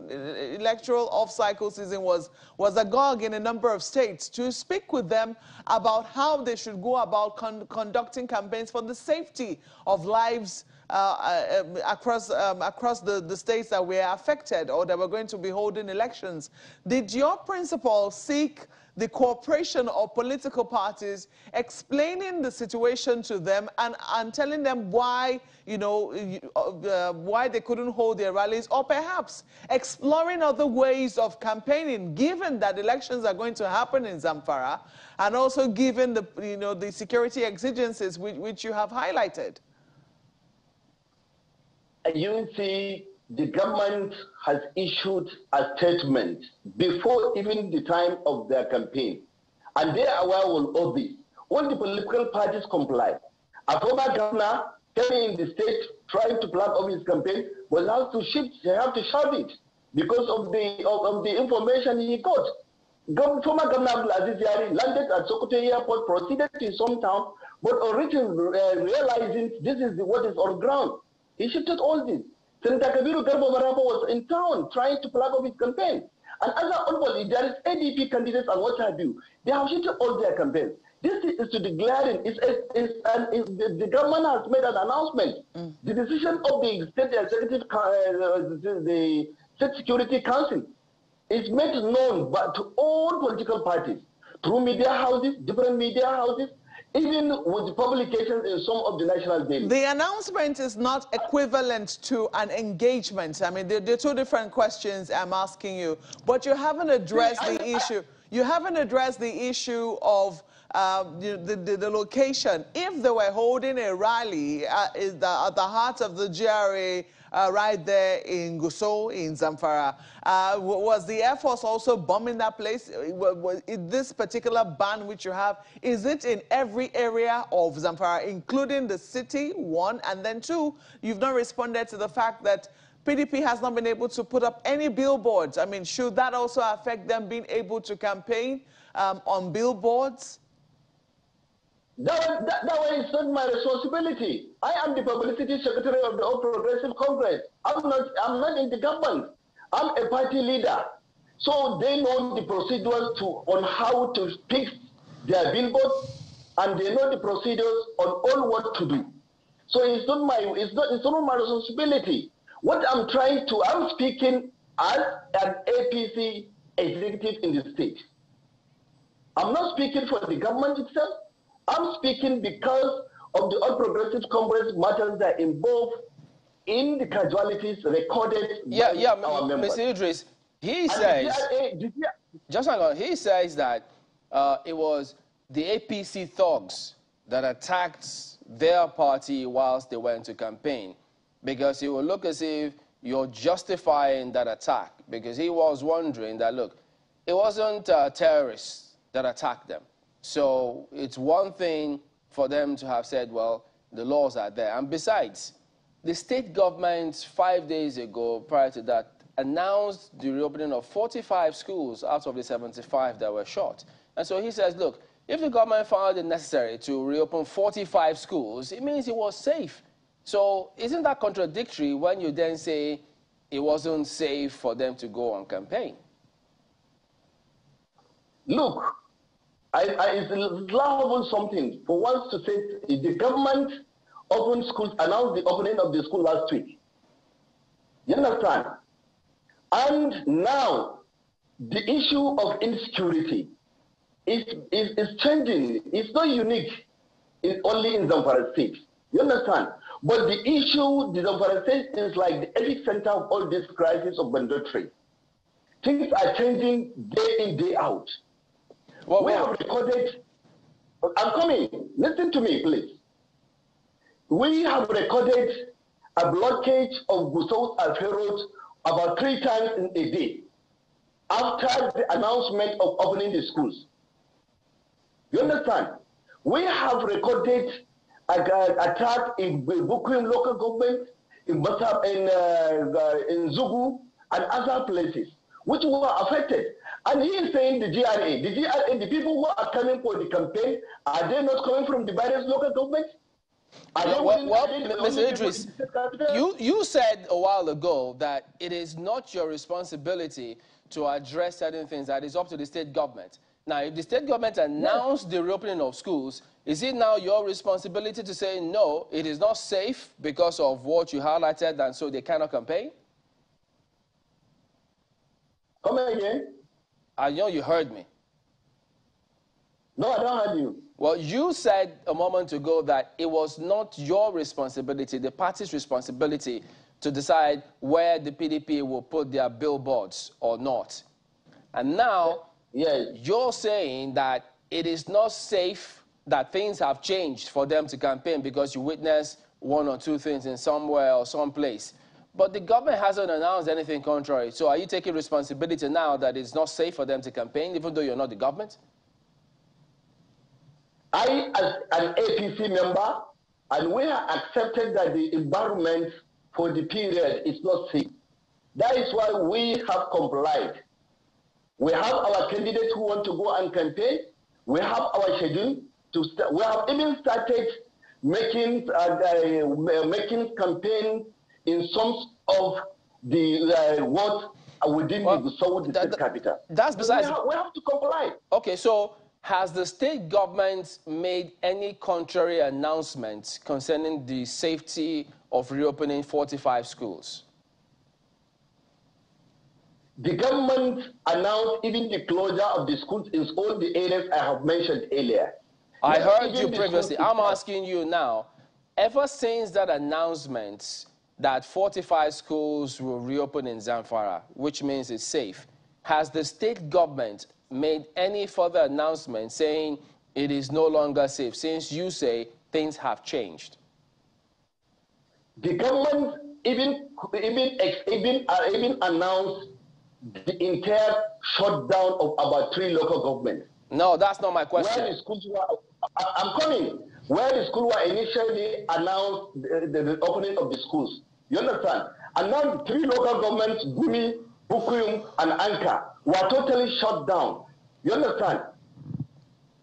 electoral off-cycle season was, was agog in a number of states to speak with them about how they should go about conducting campaigns for the safety of lives uh, uh, across, um, across the, the states that were affected or that were going to be holding elections. Did your principal seek the cooperation of political parties, explaining the situation to them and, and telling them why, you know, uh, why they couldn't hold their rallies, or perhaps exploring other ways of campaigning, given that elections are going to happen in Zamfara, and also given the, you know, the security exigencies which, which you have highlighted? You the government has issued a statement before even the time of their campaign. And they are aware of all this. All the political parties comply. A former governor came in the state trying to plug off his campaign was asked to shift, he had to shove it because of the of, of the information he got. Former Governor Aziz Yari landed at Sokoto Airport, proceeded to his hometown, but already uh, realizing this is what is on ground, he shifted all this. Senator Kabiru Garba Marafa was in town trying to plug up his campaign. And other onboard, there is ADP candidates and what have you. They have shifted all their campaigns. This is to declaring, it's, it's, and it's, the, the, government has made an announcement. Mm. The decision of the state executive, uh, the state security council is made known but to all political parties through media houses, different media houses, even with the publications in some of the national dailies. The announcement is not equivalent to an engagement. I mean, there, are two different questions I'm asking you, but you haven't addressed the issue. You haven't addressed the issue of uh, the, the, the, location. If they were holding a rally at, the, at the heart of the GRA uh, right there in Gusau, in Zamfara. Uh, was the Air Force also bombing that place? Uh, this particular ban which you have, is it in every area of Zamfara, including the city, one, and then two, you've not responded to the fact that PDP has not been able to put up any billboards. I mean, should that also affect them being able to campaign um, on billboards? That, that, that way not my responsibility. I am the publicity secretary of the All Progressive Congress. I'm not, I'm not in the government. I'm a party leader. So they know the procedures to, on how to fix their billboards and they know the procedures on all what to do. So it's not my, it's not, it's not my responsibility. What I'm trying to, I'm speaking as an APC executive in the state. I'm not speaking for the government itself. I'm speaking because of the All Progressive Congress matters that involve in the casualties recorded yeah, yeah, Mr. Idris, he and says, just hang on, he says that uh, it was the APC thugs that attacked their party whilst they went to campaign because it will look as if you're justifying that attack because he was wondering that, look, it wasn't uh, terrorists that attacked them. So it's one thing for them to have said, well, the laws are there. And besides, the state government five days ago, prior to that, announced the reopening of 45 schools out of the 75 that were shut. And so he says, look, if the government found it necessary to reopen 45 schools, it means it was safe. So isn't that contradictory when you then say it wasn't safe for them to go on campaign? Look, I, I, it's laughable something for once to say the government opened schools, announced the opening of the school last week. You understand? And now the issue of insecurity is, is, is changing. It's not unique in, only in Zamfara state. You understand? But the issue, the Zamfara state is like the epicenter of all this crisis of banditry. Things are changing day in, day out. Well, we have recorded, I'm coming, listen to me, please. We have recorded a blockage of Gusau Alferos about three times in a day after the announcement of opening the schools. You understand? We have recorded an attack in Bukkuyum local government, in Batab, in, uh, in Zugu, and other places, which were affected. And he is saying the GRA, the GRA, the people who are coming for the campaign, are they not coming from the various local governments? Well, well, well Mr. Idris, you, you said a while ago that it is not your responsibility to address certain things, that is up to the state government. Now, if the state government announced yes. the reopening of schools, is it now your responsibility to say, no, it is not safe because of what you highlighted, and so they cannot campaign? Come again. I know you heard me. No, I don't heard you. Well, you said a moment ago that it was not your responsibility, the party's responsibility, to decide where the PDP will put their billboards or not. And now yeah. you're saying that it is not safe that things have changed for them to campaign because you witnessed one or two things in somewhere or someplace. But the government hasn't announced anything contrary. So are you taking responsibility now that it's not safe for them to campaign, even though you're not the government? I, as an APC member, and we have accepted that the environment for the period is not safe. That is why we have complied. We have our candidates who want to go and campaign. We have our schedule to. We have even started making uh, uh, making campaign in some of the uh, what within well, the South that, capital. That's besides. We have, we have to comply. Okay, so has the state government made any contrary announcements concerning the safety of reopening 45 schools? The government announced even the closure of the schools in all the areas I have mentioned earlier. I heard you previously. I'm asking you now. Ever since that announcement that 45 schools will reopen in Zamfara, which means it's safe, has the state government made any further announcement saying it is no longer safe since you say things have changed? The government even even even uh, even announced the entire shutdown of about three local governments. No, that's not my question. Where the schools were, I'm coming. Where the schools were initially announced the, the, the, opening of the schools. You understand? And now three local governments, Gumi, Bukkuyum, and Anka, were totally shut down. You understand?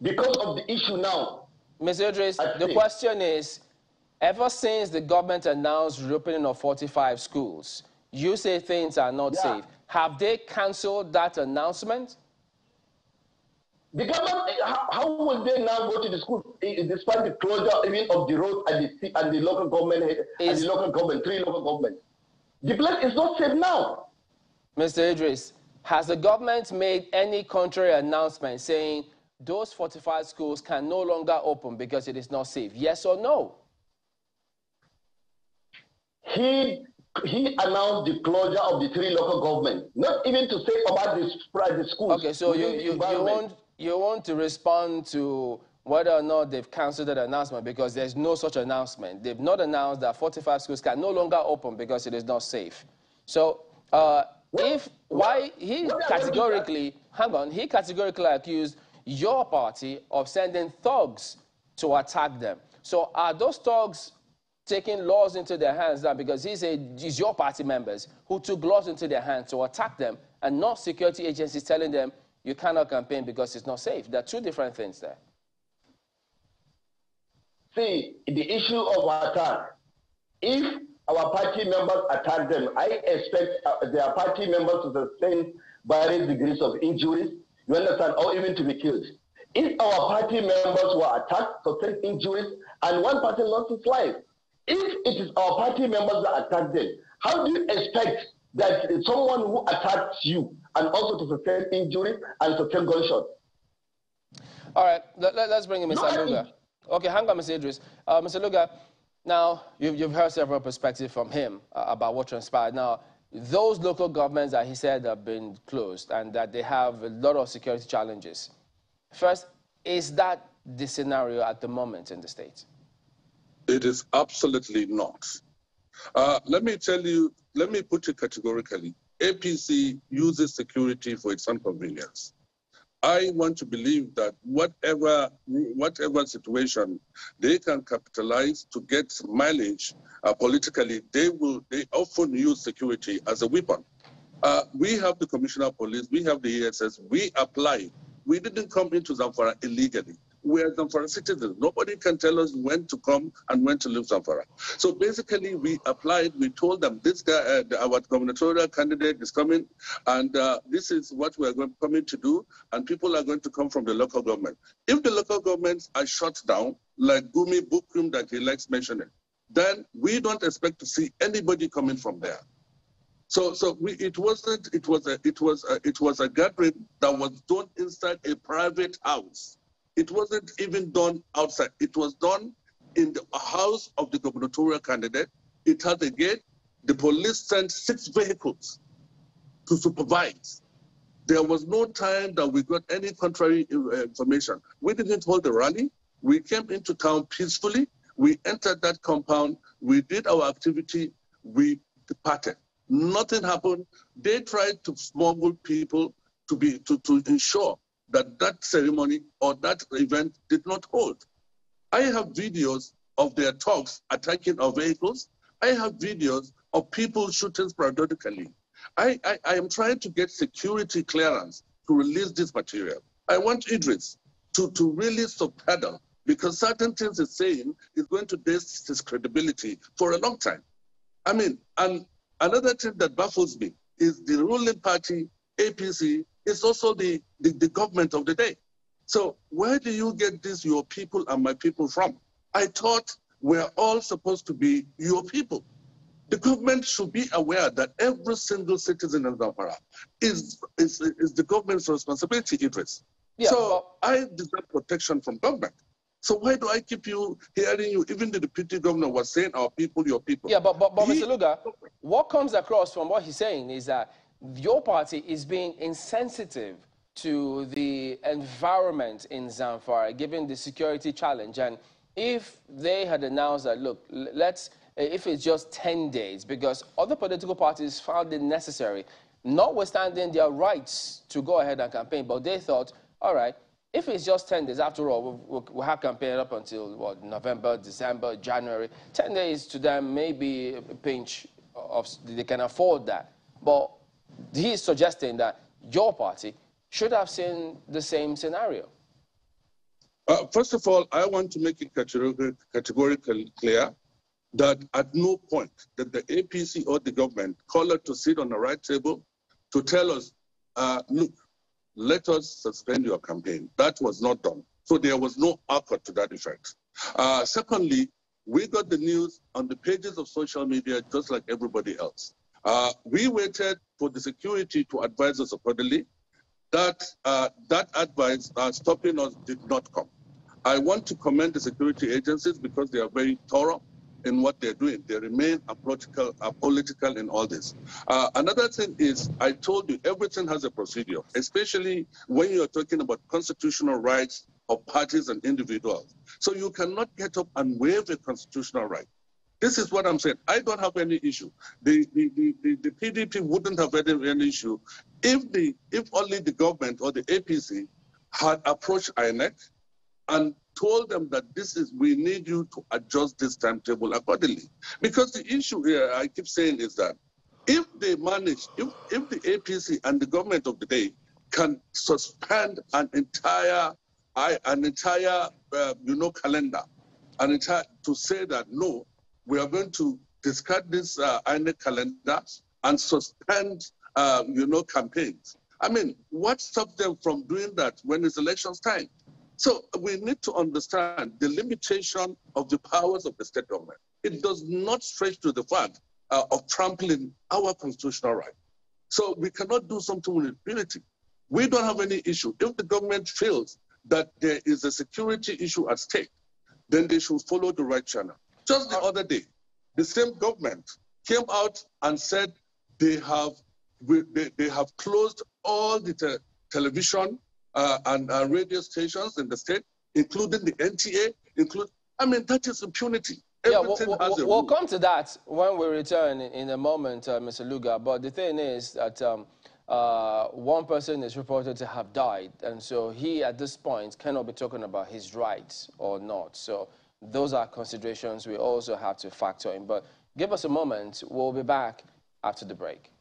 Because of the issue now. Mr. Idris, the question is, ever since the government announced reopening of 45 schools, you say things are not yeah. safe. Have they cancelled that announcement? The government, how, how, will they now go to the school eh, eh, despite the closure even of the road and the, and the local government and the local government, three local governments? The place is not safe now. Mr. Idris, has the government made any contrary announcement saying those 45 schools can no longer open because it is not safe? Yes or no? He he announced the closure of the three local governments, not even to say about the, the schools. Okay, so you, you, you, want, you want to respond to whether or not they've cancelled that announcement because there's no such announcement. They've not announced that 45 schools can no longer open because it is not safe. So uh, if, why, he categorically, hang on, he categorically accused your party of sending thugs to attack them. So are those thugs taking laws into their hands now because he said it's your party members who took laws into their hands to attack them and not security agencies telling them you cannot campaign because it's not safe. There are two different things there. See, the issue of attack, if our party members attack them, I expect uh, their party members to sustain various degrees of injuries, you understand, or even to be killed. If our party members were attacked, sustained injuries, and one person lost his life, if it is our party members that attack them, how do you expect that someone who attacks you and also to sustain injury and sustain gunshot? All right, let, us bring in Mr. No, Luga. Okay, hang on, Mr. Idris. Uh, Mr. Luga, now you've, you've heard several perspectives from him uh, about what transpired. Now, those local governments that he said have been closed and that they have a lot of security challenges. First, is that the scenario at the moment in the state? It is absolutely not. Uh, let me tell you, let me put it categorically. APC uses security for its own convenience. I want to believe that whatever whatever situation they can capitalize to get mileage uh, politically, they will they often use security as a weapon. Uh, we have the commissioner of police, we have the ESS, we apply. We didn't come into Zamfara illegally we are Zamfara citizens. Nobody can tell us when to come and when to leave Zamfara. So basically, we applied. We told them this guy, uh, our gubernatorial candidate is coming, and uh, this is what we are going, coming to do. And people are going to come from the local government. If the local governments are shut down, like Gumi Bukkuyum that he likes mentioning, then we don't expect to see anybody coming from there. So, so we, it wasn't. It was a. It was. A, it was a gathering that was done inside a private house. It wasn't even done outside. It was done in the house of the gubernatorial candidate. It had a gate. The police sent six vehicles to supervise. There was no time that we got any contrary uh, information. We didn't hold the rally. We came into town peacefully. We entered that compound. We did our activity. We departed. Nothing happened. They tried to smuggle people to be to, to ensure that that ceremony or that event did not hold. I have videos of their talks attacking our vehicles. I have videos of people shooting periodically. I, I, I am trying to get security clearance to release this material. I want Idris to, to really subtitle because certain things he's saying is going to test his credibility for a long time. I mean, and another thing that baffles me is the ruling party, APC, is also the, the, the government of the day. So where do you get this your people and my people from? I thought we're all supposed to be your people. The government should be aware that every single citizen in Zamfara is, is, is the government's responsibility, Idris. Yeah, so but... I deserve protection from government. So why do I keep you hearing you? Even the deputy governor was saying our people, your people. Yeah, but, but, but he, Mr. Luga, what comes across from what he's saying is that your party is being insensitive to the environment in Zamfara, given the security challenge. And if they had announced that, look, let's, if it's just 10 days, because other political parties found it necessary, notwithstanding their rights to go ahead and campaign, but they thought, all right, if it's just 10 days, after all, we'll, we'll have campaign up until what, November, December, January. 10 days to them may be a pinch of, they can afford that. But he is suggesting that your party should have seen the same scenario. Uh, first of all, I want to make it categorically clear that at no point did the APC or the government call us to sit on the right table to tell us, uh, look, let us suspend your campaign. That was not done. So there was no accord to that effect. Uh, secondly, we got the news on the pages of social media just like everybody else. Uh, we waited for the security to advise us accordingly. That, uh, that advice uh, stopping us did not come. I want to commend the security agencies because they are very thorough in what they're doing. They remain apolitical, apolitical in all this. Uh, another thing is, I told you, everything has a procedure, especially when you're talking about constitutional rights of parties and individuals. So you cannot get up and waive a constitutional right. This is what I'm saying. I don't have any issue. The, the, the, the, PDP wouldn't have any, any issue if the if only the government or the APC had approached INEC and told them that this is we need you to adjust this timetable accordingly. Because the issue here, I keep saying, is that if they manage, if, if the APC and the government of the day can suspend an entire an entire uh, you know calendar, an entire to say that no, we are going to discard this uh, INEC calendar and suspend, uh, you know, campaigns. I mean, what stops them from doing that when it's elections time? So we need to understand the limitation of the powers of the state government. It does not stretch to the fact uh, of trampling our constitutional right. So we cannot do something with impunity. We don't have any issue. If the government feels that there is a security issue at stake, then they should follow the right channel. Just the other day, the same government came out and said they have they, they have closed all the te television uh, and uh, radio stations in the state, including the NTA. Include, I mean, that is impunity. yeah, we'll, we'll, we'll come to that when we return in, in a moment, uh, Mr. Luga. But the thing is that um, uh, one person is reported to have died, and so he, at this point, cannot be talking about his rights or not. So those are considerations we also have to factor in. But give us a moment. We'll be back after the break.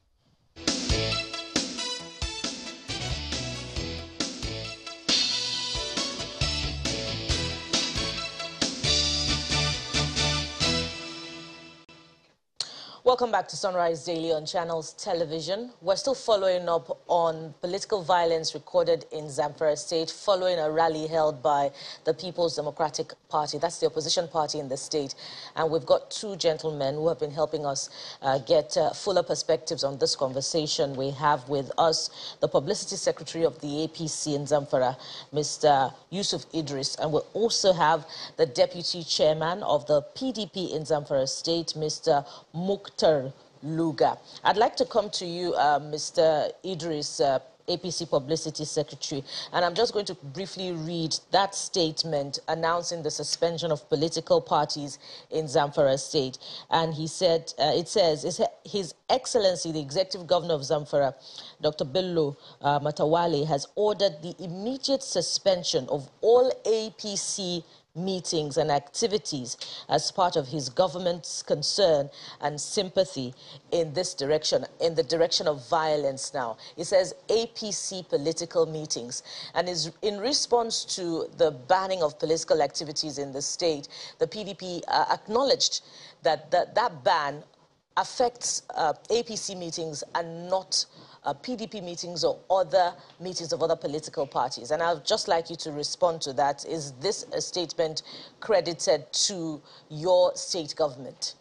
Welcome back to Sunrise Daily on Channels Television. We're still following up on political violence recorded in Zamfara State following a rally held by the People's Democratic Party. That's the opposition party in the state. And we've got two gentlemen who have been helping us uh, get uh, fuller perspectives on this conversation. We have with us the Publicity Secretary of the APC in Zamfara, Mr. Yusuf Idris. And we'll also have the Deputy Chairman of the PDP in Zamfara State, Mr. Muk Dr. Luga. I'd like to come to you, uh, Mr. Idris, uh, APC Publicity Secretary, and I'm just going to briefly read that statement announcing the suspension of political parties in Zamfara State. And he said, uh, it says, His Excellency, the Executive Governor of Zamfara, Dr. Bello uh, Matawalle, has ordered the immediate suspension of all APC meetings and activities as part of his government's concern and sympathy in this direction, in the direction of violence now. He says APC political meetings. And is in response to the banning of political activities in the state, the PDP uh, acknowledged that, that that ban affects uh, APC meetings and not uh, PDP meetings or other meetings of other political parties. And I'd just like you to respond to that. Is this a statement credited to your state government?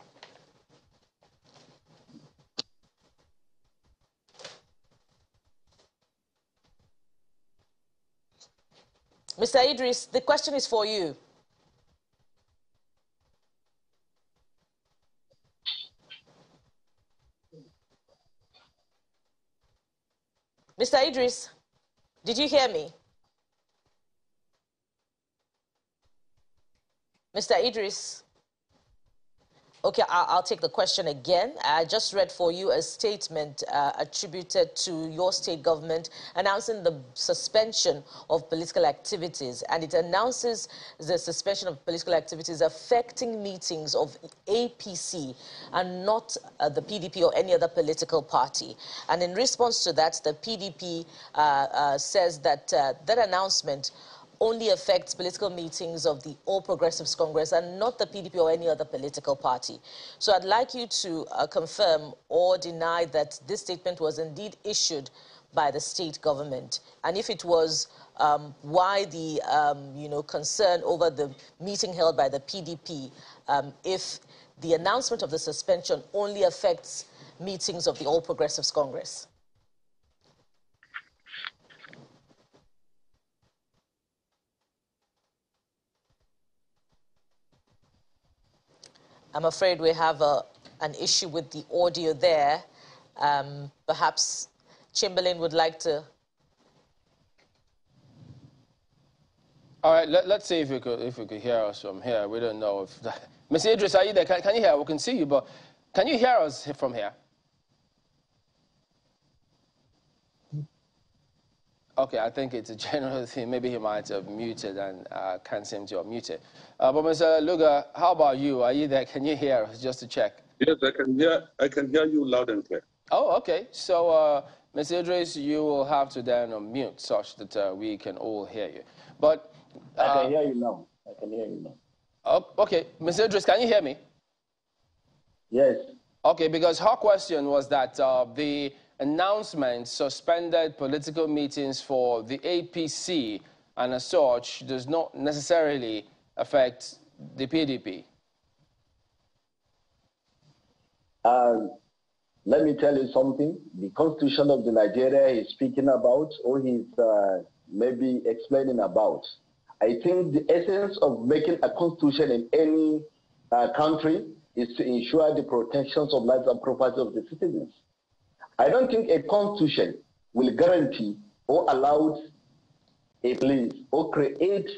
Mr. Idris, the question is for you. Mr. Idris, did you hear me? Mr. Idris? Okay, I'll, take the question again. I just read for you a statement uh, attributed to your state government announcing the suspension of political activities. And it announces the suspension of political activities affecting meetings of APC and not uh, the PDP or any other political party. And in response to that, the PDP uh, uh, says that uh, that announcement only affects political meetings of the All Progressives Congress and not the PDP or any other political party. So I'd like you to uh, confirm or deny that this statement was indeed issued by the state government. And if it was, um, why the um, you know, concern over the meeting held by the PDP um, if the announcement of the suspension only affects meetings of the All Progressives Congress? I'm afraid we have a, an issue with the audio there. Um, perhaps Chamberlain would like to. All right, let, us see if we could if we could hear us from here. We don't know if that. Mr. Idris, are you there? Can, can you hear? We can see you, but can you hear us from here? Okay, I think it's a general thing. Maybe he might have muted and uh, can't seem to unmute it. Uh, but Mr. Luga, how about you? Are you there? Can you hear us? Just to check. Yes, I can hear. I can hear you loud and clear. Oh, okay. So, uh, Mr. Idris, you will have to then unmute such that uh, we can all hear you. But I can uh, hear you now. I can hear you now. Oh, okay, Mr. Idris, can you hear me? Yes. Okay, because her question was that uh, the announcement suspended political meetings for the APC and as such does not necessarily affect the PDP? Uh, let me tell you something. The constitution of the Nigeria he's speaking about or he's uh, maybe explaining about. I think the essence of making a constitution in any uh, country is to ensure the protections of lives and property of the citizens. I don't think a constitution will guarantee or allow a place or create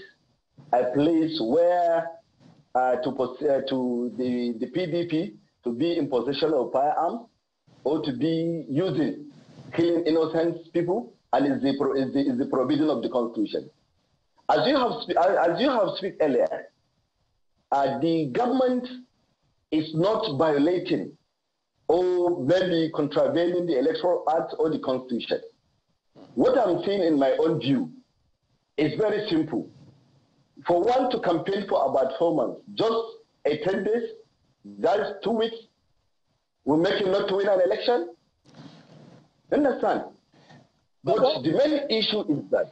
a place where uh, to, uh, to the, the PDP to be in possession of firearms or to be using killing innocent people and is the, is the, is the provision of the Constitution. As you have, as you have speak earlier, uh, the government is not violating Oh, or maybe contravening the Electoral Act or the Constitution. What I'm saying in my own view is very simple. For one to campaign for about four months, just a 10 days, that's two weeks, will make him not to win an election. Understand? But the main issue is that,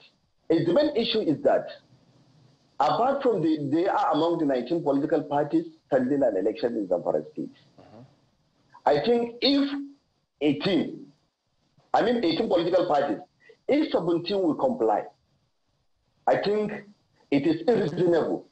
the main issue is that, apart from the, they are among the 19 political parties standing an election in Zamfara State. I think if 18, I mean 18 political parties, if 17 will comply, I think it is irreasonable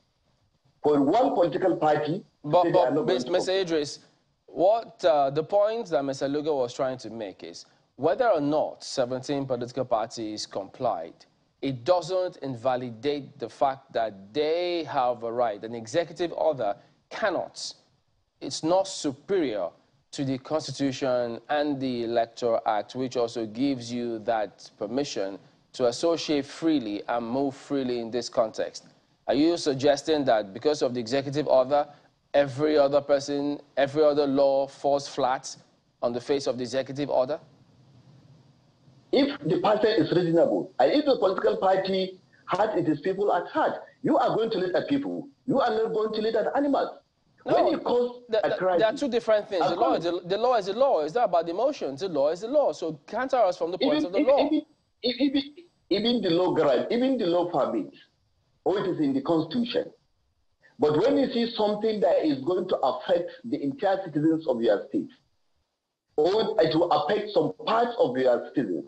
for one political party. But, but Mr. Idris, what uh, the point that Mr. Luga was trying to make is whether or not 17 political parties complied, it doesn't invalidate the fact that they have a right. An executive order cannot, it's not superior to the Constitution and the Electoral Act, which also gives you that permission to associate freely and move freely in this context. Are you suggesting that because of the executive order, every other person, every other law falls flat on the face of the executive order? If the party is reasonable, and if the political party has its people at heart, you are going to lead at people. You are not going to lead at animals. No, when you cause the, there are two different things. The law, is the, the, law is the law. It's not about the emotions. The law is the law. So counter us from the point of the law. Even, even, even the law grant, even the law permits, or it is in the constitution. But when you see something that is going to affect the entire citizens of your state, or it will affect some parts of your citizens,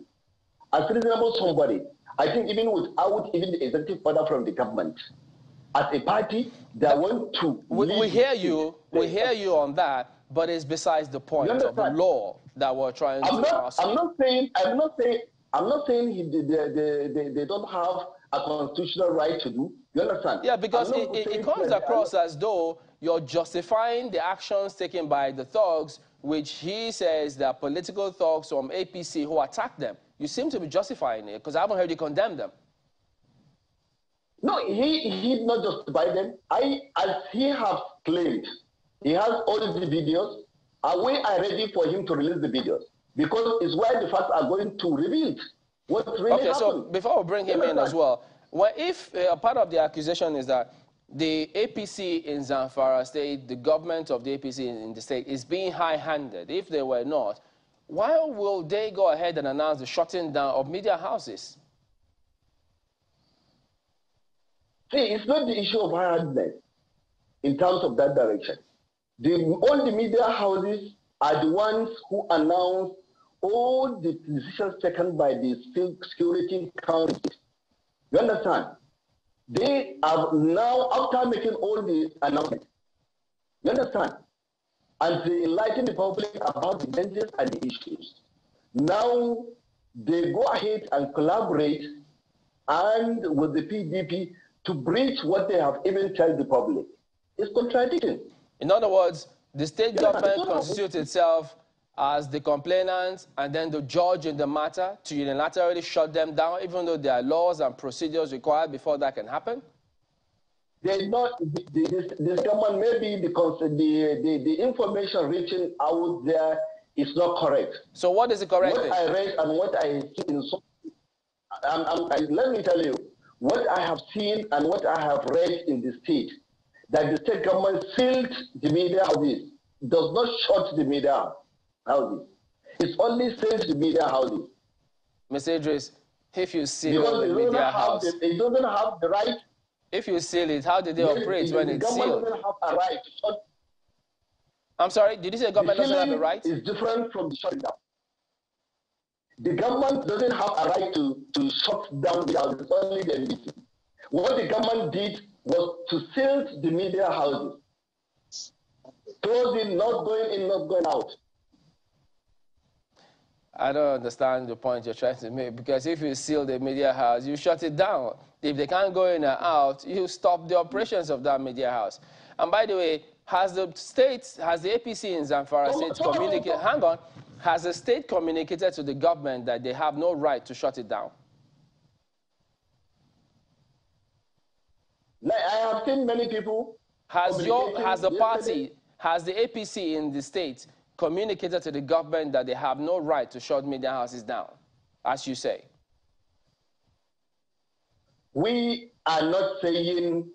as reasonable somebody, I think even without even the executive order from the government, as a party that want to. We, we hear you. We hear you on that, but it's besides the point of the law that we're trying I'm to not, pass. I'm not saying. I'm not saying. I'm not saying he, they, they, they, they don't have a constitutional right to do. You understand? Yeah, because it, it, it, comes across as though you're justifying the actions taken by the thugs, which he says are political thugs from APC who attacked them. You seem to be justifying it because I haven't heard you condemn them. No, he, he did not justify them. I, as he has claimed, he has all the videos, Are we are ready for him to release the videos because it's where the facts are going to reveal what really okay, happened. so before we bring him in as well, well if uh, part of the accusation is that the APC in Zamfara state, the government of the APC in, in the state is being high-handed. If they were not, why will they go ahead and announce the shutting down of media houses? See, it's not the issue of hardness in terms of that direction. The, all the media houses are the ones who announce all the decisions taken by the security council. You understand? They are now, after making all the announcements, you understand? And they enlighten the public about the dangers and the issues. Now they go ahead and collaborate and with the PDP to breach what they have even told the public. It's contradicting. In other words, the state yeah, government constitutes itself as the complainant and then the judge in the matter to unilaterally shut them down, even though there are laws and procedures required before that can happen? There's not, this, this government, maybe because the, the, the information reaching out there is not correct. So what is the correct what thing? I read and what I see in so, I'm, I'm, I, let me tell you, what I have seen and what I have read in the state, that the state government sealed the media houses, does not shut the media houses. It only seals the media houses. Mr. Idris, if you seal because the media house... The, it doesn't have the right... If you seal it, how did they yes, operate when it's sealed? The government doesn't have a right. I'm sorry, did you say the government doesn't have a right? It's different from the shutdown. The government doesn't have a right to, to shut down the houses, only the NBC. What the government did was to seal the media houses. Closing, not going in, not going out. I don't understand the point you're trying to make because if you seal the media house, you shut it down. If they can't go in and out, you stop the operations of that media house. And by the way, has the state, has the APC in Zamfara state communicated, hang on, Has the state communicated to the government that they have no right to shut it down? I have seen many people. Has your has the party has the APC in the state communicated to the government that they have no right to shut media houses down, as you say? We are not saying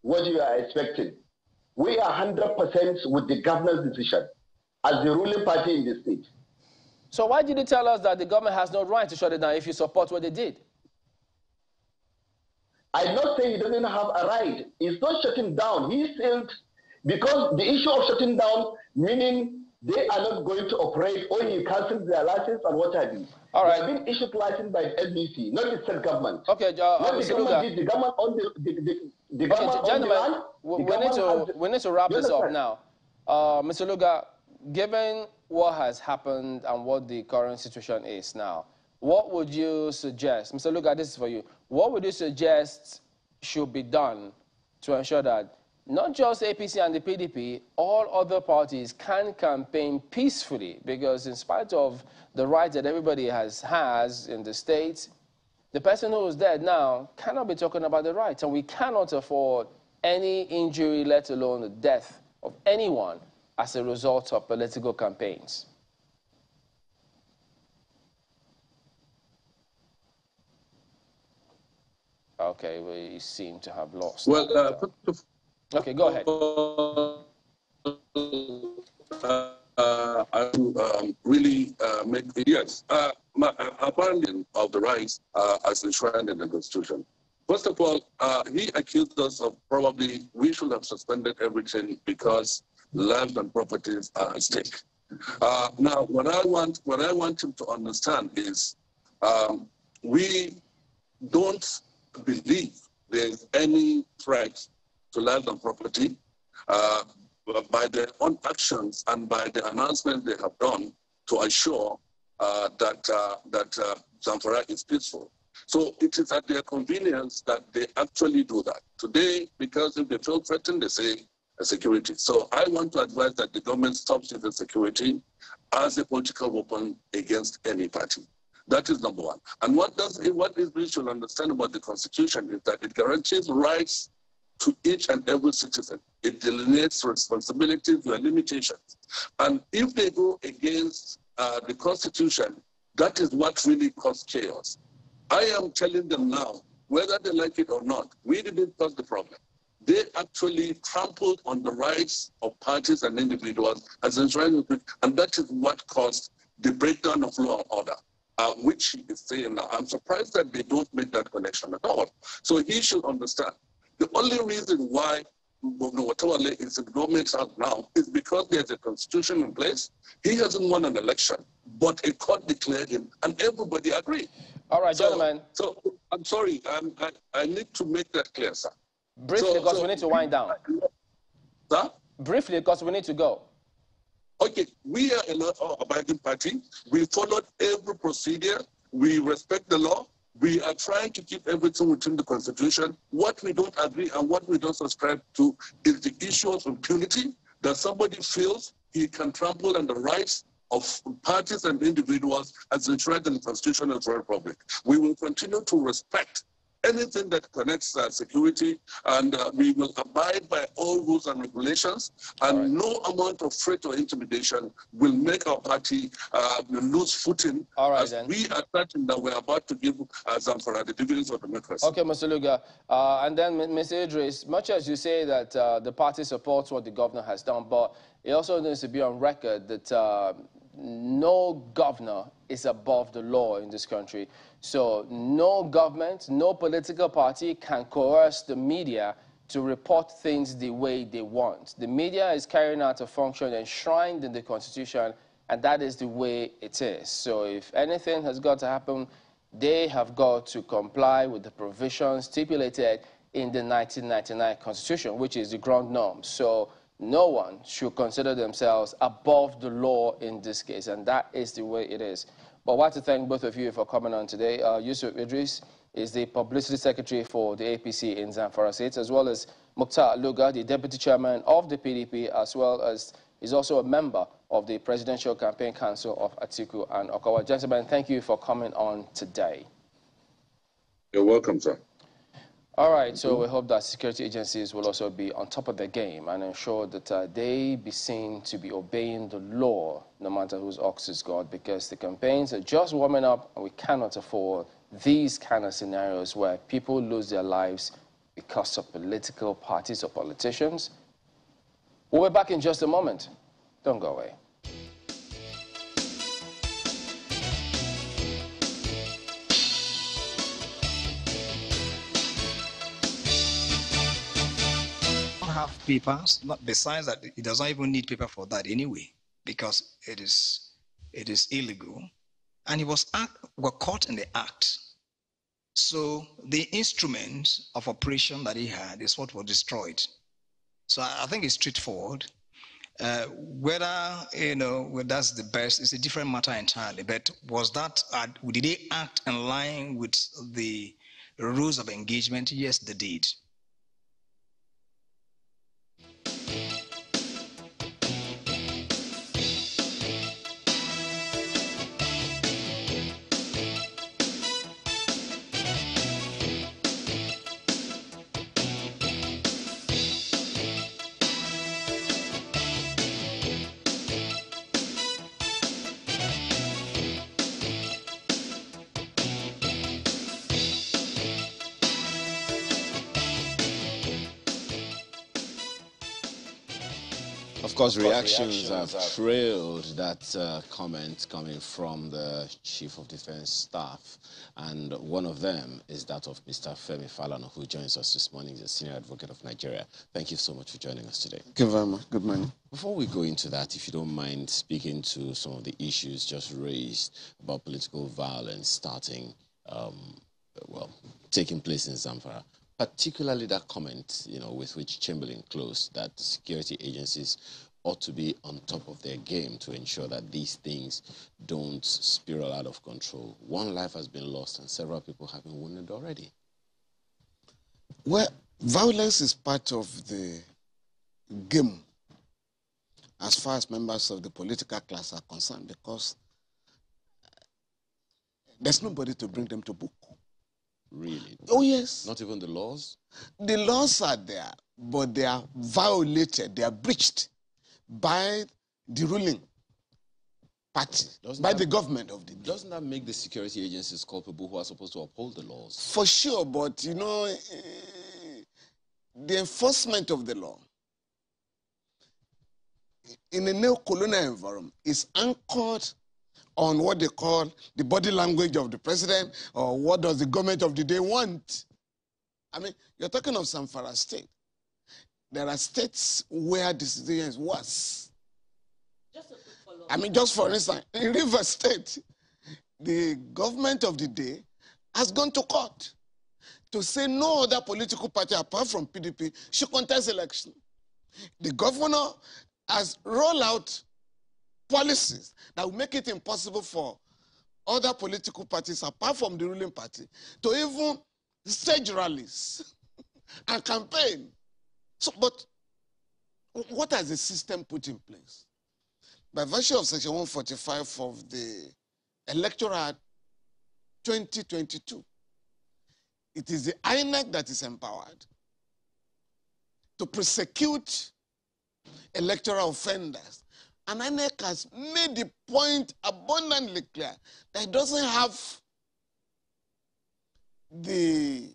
what you are expecting. We are 100% with the governor's decision as the ruling party in the state. So why did you tell us that the government has no right to shut it down if you support what they did? I'm not saying he doesn't have a right. He's not shutting down. He said because the issue of shutting down, meaning they are not going to operate or he cancels their license and what have you. All right. They have been issued license by NBC, not the state government. Okay, uh, not the government, did, the government on the, the, the, the okay, government gentlemen, the land, we, we need to, we need to wrap this up now. Uh, Mr. Luga, given what has happened and what the current situation is now, what would you suggest? Mr. Luga, this is for you. What would you suggest should be done to ensure that not just APC and the PDP, all other parties can campaign peacefully because in spite of the rights that everybody has, has in the states, the person who is dead now cannot be talking about the rights and we cannot afford any injury, let alone the death of anyone as a result of political campaigns. Okay, we seem to have lost. Well, uh, okay, go ahead. Uh, I um, really uh, make yes, uh, my, abandon uh, of the rights uh, as enshrined in the Constitution. First of all, uh, he accused us of probably we should have suspended everything because land and properties are at stake. Uh, now, what I want, what I want him to understand is, um, we don't believe there's any threat to land and property uh, by their own actions and by the announcement they have done to assure uh, that uh, that uh, Zamfara is peaceful. So it is at their convenience that they actually do that. Today, because if they feel threatened, they say security. So I want to advise that the government stops using security as a political weapon against any party. That is number one. And what does what is we should understand about the Constitution is that it guarantees rights to each and every citizen. It delineates responsibilities and limitations. And if they go against uh, the Constitution, that is what really causes chaos. I am telling them now, whether they like it or not, we didn't cause the problem they actually trampled on the rights of parties and individuals as enshrined and that is what caused the breakdown of law and order. Uh, which he is saying now. I'm surprised that they don't make that connection at all. So he should understand. The only reason why Matawalle is in government house now is because there's a constitution in place. He hasn't won an election, but a court declared him, and everybody agreed. All right, so, gentlemen. So I'm sorry, I'm, I, I need to make that clear, sir. Briefly, because so, we need to wind down. Sir? Briefly, because we need to go. Okay, we are a uh, law-abiding party. We followed every procedure. We respect the law. We are trying to keep everything within the Constitution. What we don't agree and what we don't subscribe to is the issue of impunity that somebody feels he can trample on the rights of parties and individuals as enshrined in the Constitution of the Republic. We will continue to respect anything that connects uh, security, and uh, we will abide by all rules and regulations, and right. no amount of threat or intimidation will make our party uh, lose footing all right, as then. we are certain that we're about to give uh, Zamfara the dividends of democracy. Okay, Mr. Luga. Uh, and then, Mr. Idris, much as you say that uh, the party supports what the governor has done, but it also needs to be on record that uh, no governor is above the law in this country. So no government, no political party can coerce the media to report things the way they want. The media is carrying out a function enshrined in the Constitution, and that is the way it is. So if anything has got to happen, they have got to comply with the provisions stipulated in the 1999 Constitution, which is the ground norm. So no one should consider themselves above the law in this case, and that is the way it is. But I want to thank both of you for coming on today. Uh, Yusuf Idris is the publicity secretary for the APC in Zamfara State, as well as Mukhtar Luga, the deputy chairman of the PDP, as well as is also a member of the Presidential Campaign Council of Atiku and Okowa. Gentlemen, thank you for coming on today. You're welcome, sir. All right, so we hope that security agencies will also be on top of their game and ensure that uh, they be seen to be obeying the law, no matter whose ox is God, because the campaigns are just warming up and we cannot afford these kind of scenarios where people lose their lives because of political parties or politicians. We'll be back in just a moment. Don't go away. Papers. Not besides that, it does not even need paper for that anyway, because it is it is illegal, and he was act, were caught in the act. So the instrument of operation that he had is what was destroyed. So I, I think it's straightforward. Uh, whether you know whether that's the best is a different matter entirely. But was that uh, did they act in line with the rules of engagement? Yes, they did. Course, reactions, reactions have trailed that uh, comment coming from the Chief of Defense Staff. And one of them is that of Mr. Femi Falana, who joins us this morning, the Senior Advocate of Nigeria. Thank you so much for joining us today. Thank you very much. Good morning. Before we go into that, if you don't mind speaking to some of the issues just raised about political violence starting, um, well, taking place in Zamfara particularly that comment, you know, with which Chamberlain closed, that security agencies ought to be on top of their game to ensure that these things don't spiral out of control. One life has been lost and several people have been wounded already. Well, violence is part of the game as far as members of the political class are concerned because uh, there's nobody to bring them to book. Really? Oh, yes. Not even the laws? The laws are there, but they are violated, they are breached by the ruling party, doesn't by that, the government of the day. Doesn't that make the security agencies culpable who are supposed to uphold the laws? For sure, but you know, uh, the enforcement of the law in a neo-colonial environment is anchored on what they call the body language of the president or what does the government of the day want. I mean, you're talking of Zamfara state. There are states where the situation is worse. I mean, just for instance, in River State, the government of the day has gone to court to say no other political party apart from PDP should contest election. The governor has rolled out policies that will make it impossible for other political parties apart from the ruling party to even stage rallies and campaign so, but what has the system put in place? By virtue of Section 145 of the Electoral Act 2022, it is the INEC that is empowered to prosecute electoral offenders. And INEC has made the point abundantly clear that it doesn't have the,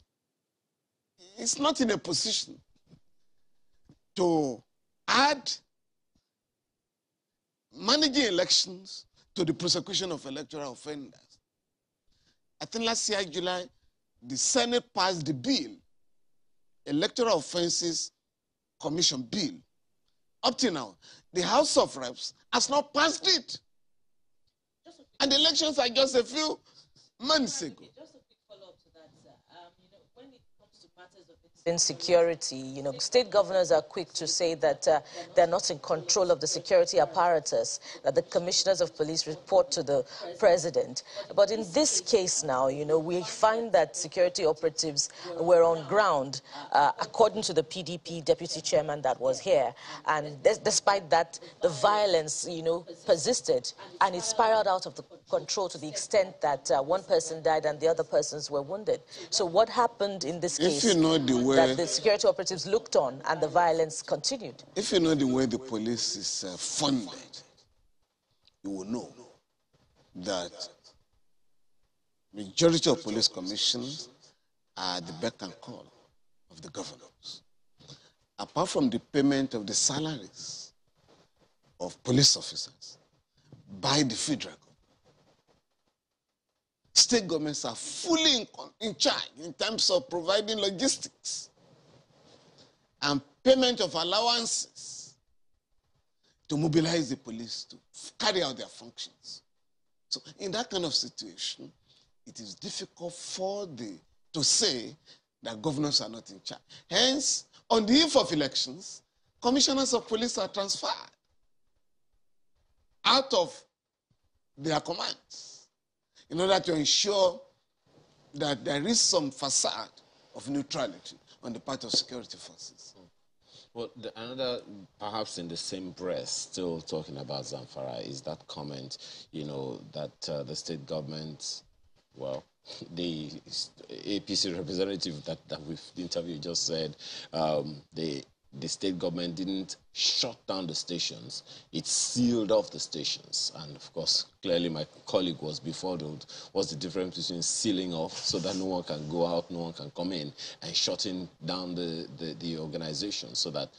it's not in a position to add managing elections to the prosecution of electoral offenders. I think last year, July, the Senate passed the bill, Electoral Offenses Commission Bill. Up to now, the House of Reps has not passed it. And the elections are just a few months ago. Just a quick follow-up to that, sir. Um, you know, when it comes to matters of insecurity. You know, state governors are quick to say that uh, they're not in control of the security apparatus, that the commissioners of police report to the president. But in this case now, you know, we find that security operatives were on ground, uh, according to the PDP deputy chairman that was here. And despite that, the violence, you know, persisted and it spiraled out of the control to the extent that uh, one person died and the other persons were wounded. So what happened in this case? If you know the way that the security operatives looked on and the violence continued. If you know the way the police is uh, funded, you will know that majority of police commissions are the beck and call of the governors. Apart from the payment of the salaries of police officers by the federal State governments are fully in, in charge in terms of providing logistics and payment of allowances to mobilize the police to carry out their functions. So, in that kind of situation, it is difficult for the to say that governors are not in charge. Hence, on the eve of elections, commissioners of police are transferred out of their commands in order to ensure that there is some facade of neutrality on the part of security forces. Well, the, another, perhaps in the same breath, still talking about Zamfara, is that comment, you know, that uh, the state government, well, the APC representative that, that we've interviewed just said um, they the state government didn't shut down the stations, it sealed off the stations. And of course, clearly my colleague was befuddled. what's the difference between sealing off so that no one can go out, no one can come in, and shutting down the, the, the organization so that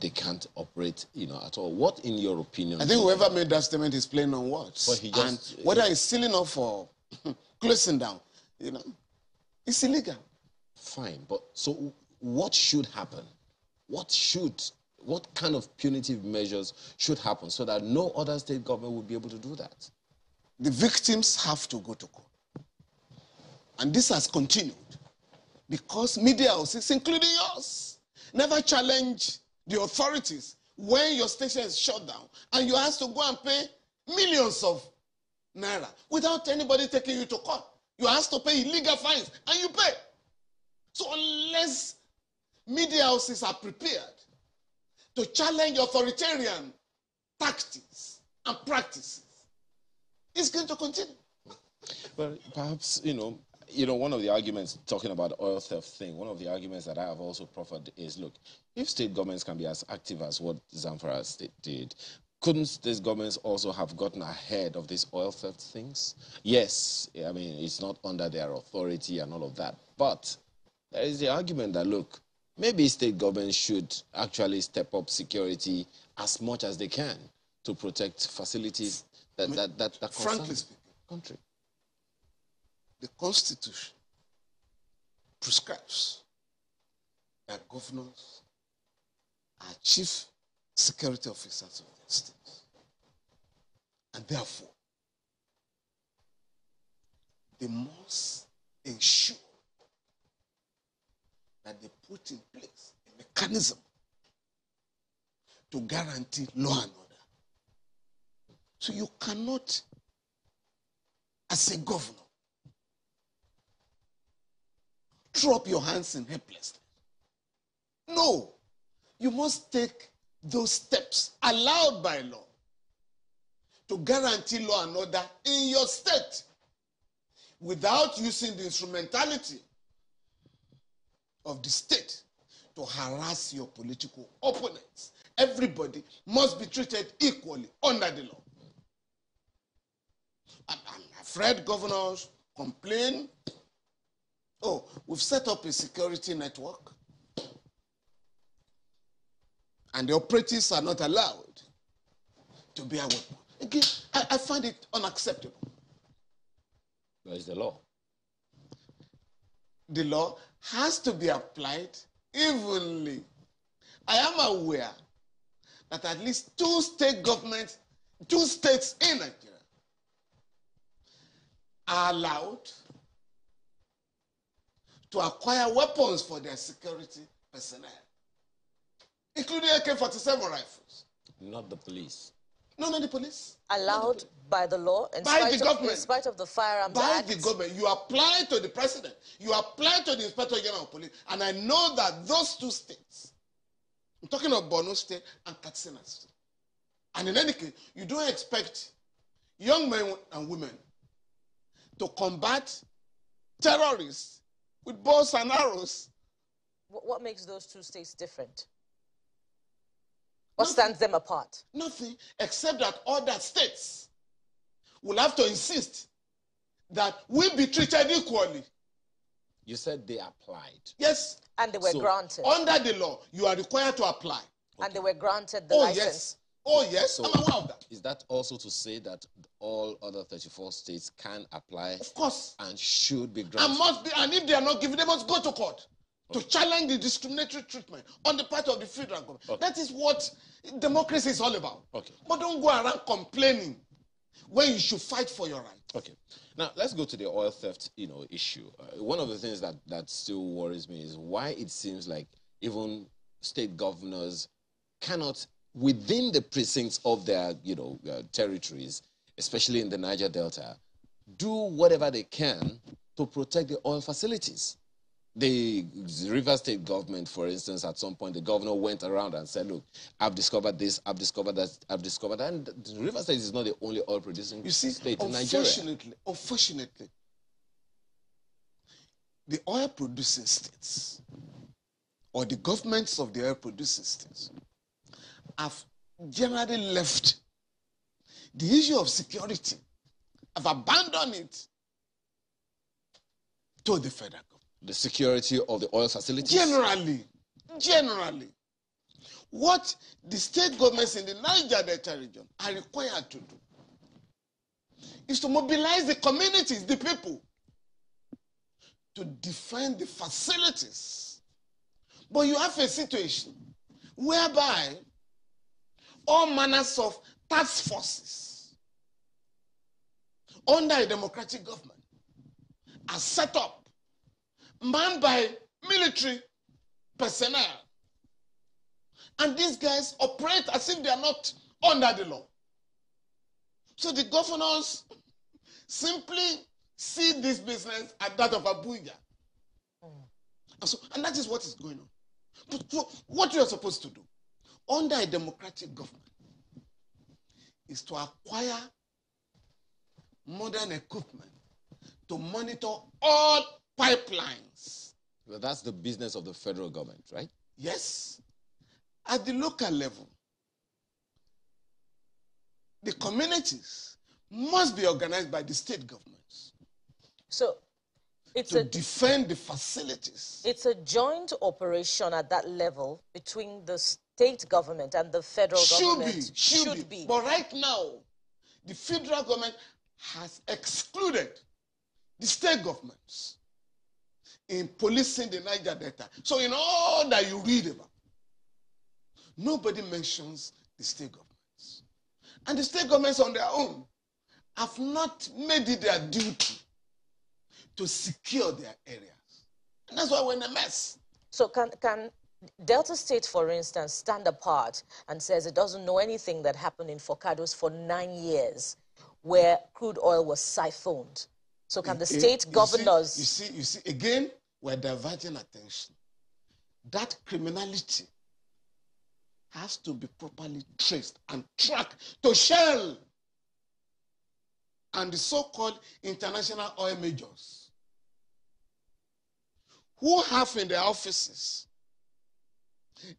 they can't operate, you know, at all. What, in your opinion? I think whoever made that statement is playing on words. But he just, and whether it's sealing off or closing down, you know, it's illegal. Fine, but so what should happen? What should, what kind of punitive measures should happen so that no other state government will be able to do that? The victims have to go to court. And this has continued because media houses, including yours, never challenge the authorities when your station is shut down and you have to go and pay millions of naira without anybody taking you to court. You have to pay illegal fines and you pay. So unless media houses are prepared to challenge authoritarian tactics and practices. It's going to continue. Well, perhaps, you know, you know, one of the arguments talking about oil theft thing, one of the arguments that I have also proffered is, look, if state governments can be as active as what Zamfara state did, couldn't state governments also have gotten ahead of these oil theft things? Yes, I mean, it's not under their authority and all of that. But there is the argument that, look, maybe state governments should actually step up security as much as they can to protect facilities that, I mean, that, that, that frankly speaking, country. The Constitution prescribes that governors are chief security officers of the state. And therefore, they must ensure that they put in place a mechanism to guarantee law and order. So you cannot, as a governor, throw up your hands in helplessness. No, you must take those steps allowed by law to guarantee law and order in your state without using the instrumentality of the state to harass your political opponents. Everybody must be treated equally under the law. I've read governors complain, oh, we've set up a security network and the operatives are not allowed to bear weapons. Again, I, I find it unacceptable. Where is the law? The law has to be applied evenly. I am aware that at least two state governments, two states in Nigeria, are allowed to acquire weapons for their security personnel, including AK-47 rifles. Not the police. No, not the police. Allowed by the law, in by the government. in spite of the Firearms by Act. the government. You apply to the president. You apply to the inspector general of police. And I know that those two states, I'm talking of Borno State and Katsina State. And in any case, you don't expect young men and women to combat terrorists with bows and arrows. What makes those two states different? What Nothing. stands them apart? Nothing, except that other states will have to insist that we be treated equally. You said they applied. Yes. And they were so, granted. Under the law, you are required to apply. Okay. And they were granted the oh, license. Yes. Oh, yes. So I'm aware of that. Is that also to say that all other 34 states can apply? Of course. And should be granted? And must be, and if they are not given, they must go to court okay. to challenge the discriminatory treatment on the part of the federal government. Okay. That is what democracy is all about. Okay. But don't go around complaining when you should fight for your rights. Okay. Now let's go to the oil theft, you know, issue. Uh, one of the things that that still worries me is why it seems like even state governors cannot, within the precincts of their, you know, uh, territories, especially in the Niger Delta, do whatever they can to protect the oil facilities the River State government, for instance, at some point, the governor went around and said, look, I've discovered this, I've discovered that, I've discovered that. And River State is not the only oil producing you see, state in Nigeria. Unfortunately, unfortunately, the oil producing states or the governments of the oil producing states have generally left the issue of security, have abandoned it to the federal government the security of the oil facilities? Generally, generally, what the state governments in the Niger Delta region are required to do is to mobilize the communities, the people, to defend the facilities. But you have a situation whereby all manners of task forces under a democratic government are set up manned by military personnel. And these guys operate as if they are not under the law. So the governors simply see this business as that of Abuja. And, so, and that is what is going on. But what you are supposed to do under a democratic government is to acquire modern equipment to monitor all pipelines. Well, that's the business of the federal government, right? Yes. At the local level, the communities must be organized by the state governments. So it's to a, defend the facilities. It's a joint operation at that level between the state government and the federal should government. Be, should, should be. be. But right now, the federal government has excluded the state governments in policing the Niger Delta. So in all that you read about, nobody mentions the state governments. And the state governments on their own have not made it their duty to secure their areas. And that's why we're in a mess. So can, can Delta State, for instance, stand apart and says it doesn't know anything that happened in Forcados for nine years where crude oil was siphoned? So can the state you governors... See, you see, you see, again, we're diverting attention. That criminality has to be properly traced and tracked to Shell and the so-called international oil majors who have in their offices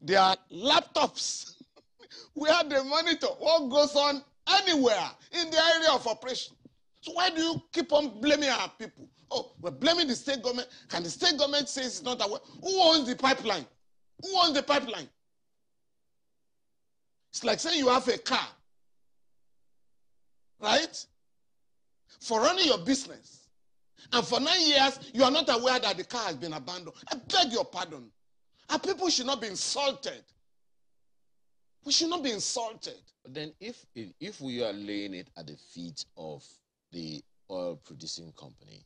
their laptops where they monitor what goes on anywhere in the area of operation. So why do you keep on blaming our people? Oh, we're blaming the state government. Can the state government say it's not aware? Who owns the pipeline? Who owns the pipeline? It's like saying you have a car, right? For running your business. And for nine years, you are not aware that the car has been abandoned. I beg your pardon. Our people should not be insulted. We should not be insulted. But then if, if we are laying it at the feet of the oil producing company,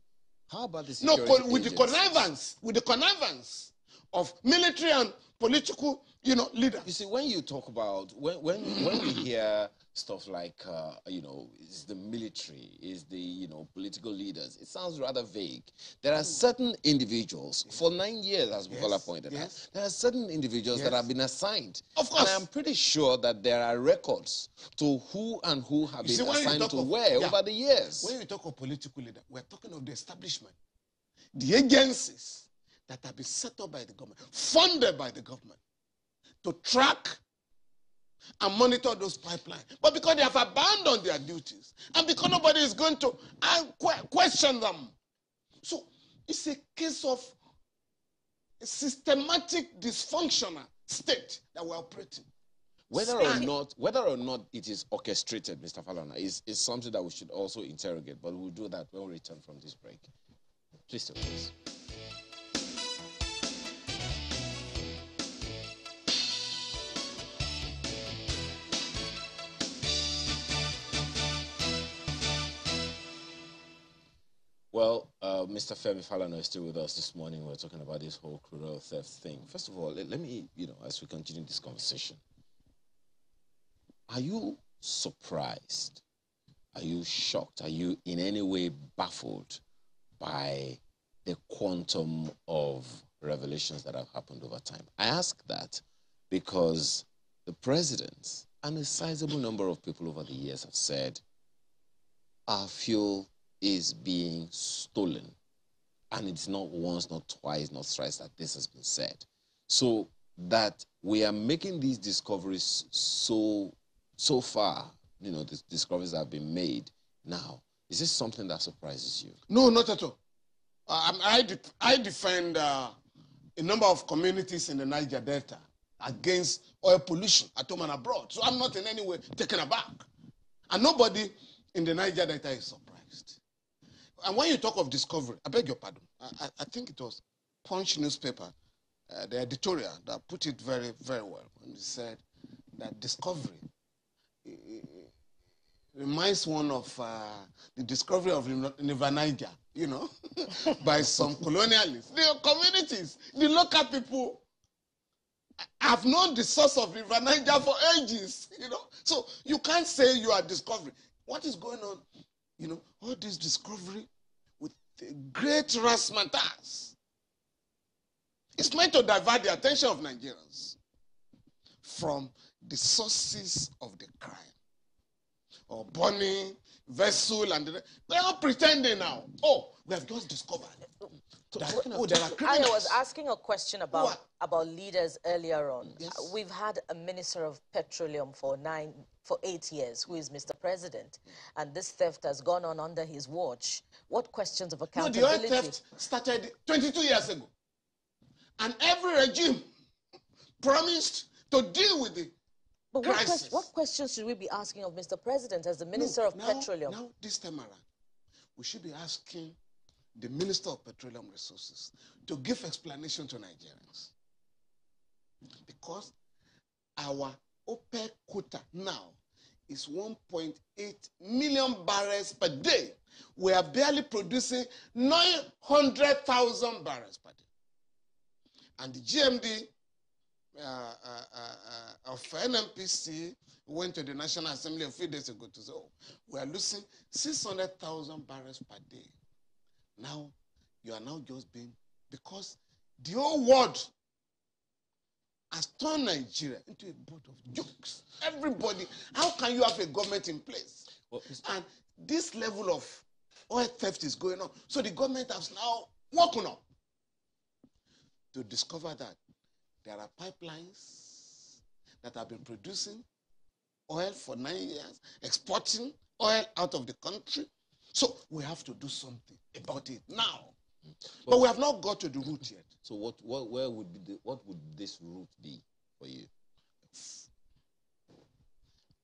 How about this? No, with the connivance, with the connivance of military and political, you know, leader. You see, when you talk about when when when we hear stuff like uh, you know is the military is the you know political leaders it sounds rather vague there are certain individuals for nine years as Bukola yes. pointed yes. out there are certain individuals yes. that have been assigned of course and i'm pretty sure that there are records to who and who have you been see, assigned to of, where yeah, over the years when you talk of political leader we're talking of the establishment the agencies that have been set up by the government funded by the government to track and monitor those pipelines. But because they have abandoned their duties and because nobody is going to question them. So it's a case of a systematic dysfunctional state that we're operating. Whether or not, whether or not it is orchestrated, Mr. Falana, is, is something that we should also interrogate. But we'll do that when we return from this break. Please, please. Well, uh, Mr. Femi Falana is still with us this morning. We're talking about this whole crude oil theft thing. First of all, let, let me, you know, as we continue this conversation, are you surprised? Are you shocked? Are you in any way baffled by the quantum of revelations that have happened over time? I ask that because the president and a sizable number of people over the years have said our fuel is being stolen. And it's not once, not twice, not thrice that this has been said. So that we are making these discoveries so so far, you know, the discoveries that have been made now. Is this something that surprises you? No, not at all. Uh, I, de I defend uh, a number of communities in the Niger Delta against oil pollution at home and abroad. So I'm not in any way taken aback. And nobody in the Niger Delta is surprised. And when you talk of discovery, I beg your pardon. I, I think it was Punch newspaper, uh, the editorial that put it very, very well. When he said that discovery reminds one of uh, the discovery of River Niger, you know, by some colonialists. The communities, the local people have known the source of River Niger for ages, you know. So you can't say you are discovering. What is going on? You know, all this discovery great razzmatazz. It's meant to divert the attention of Nigerians from the sources of the crime. Or Bonny, Vessel, and the, they're all pretending now. Oh, we have just discovered. That, oh, there are criminals. I was asking a question about, about leaders earlier on. Yes. We've had a minister of petroleum for nine, for eight years, who is Mr. President, and this theft has gone on under his watch. What questions of accountability? No, the oil theft started 22 years ago. And every regime promised to deal with it. But what, quest what, questions should we be asking of Mr. President as the Minister no, of now, Petroleum? Now, this time around, we should be asking the Minister of Petroleum Resources to give explanation to Nigerians. Because our OPEC quota now is 1.8 million barrels per day. We are barely producing 900,000 barrels per day. And the GMD uh, uh, uh, of NNPC went to the National Assembly a few days ago to say, oh, we are losing 600,000 barrels per day. Now, you are now just being, because the whole world has turned Nigeria into a boat of jokes. Everybody, how can you have a government in place? Well, and this level of oil theft is going on. So the government has now woken up to discover that there are pipelines that have been producing oil for nine years, exporting oil out of the country. So we have to do something about it now. But, but we have not got to the root yet. So what, what where would be the, what would this root be for you?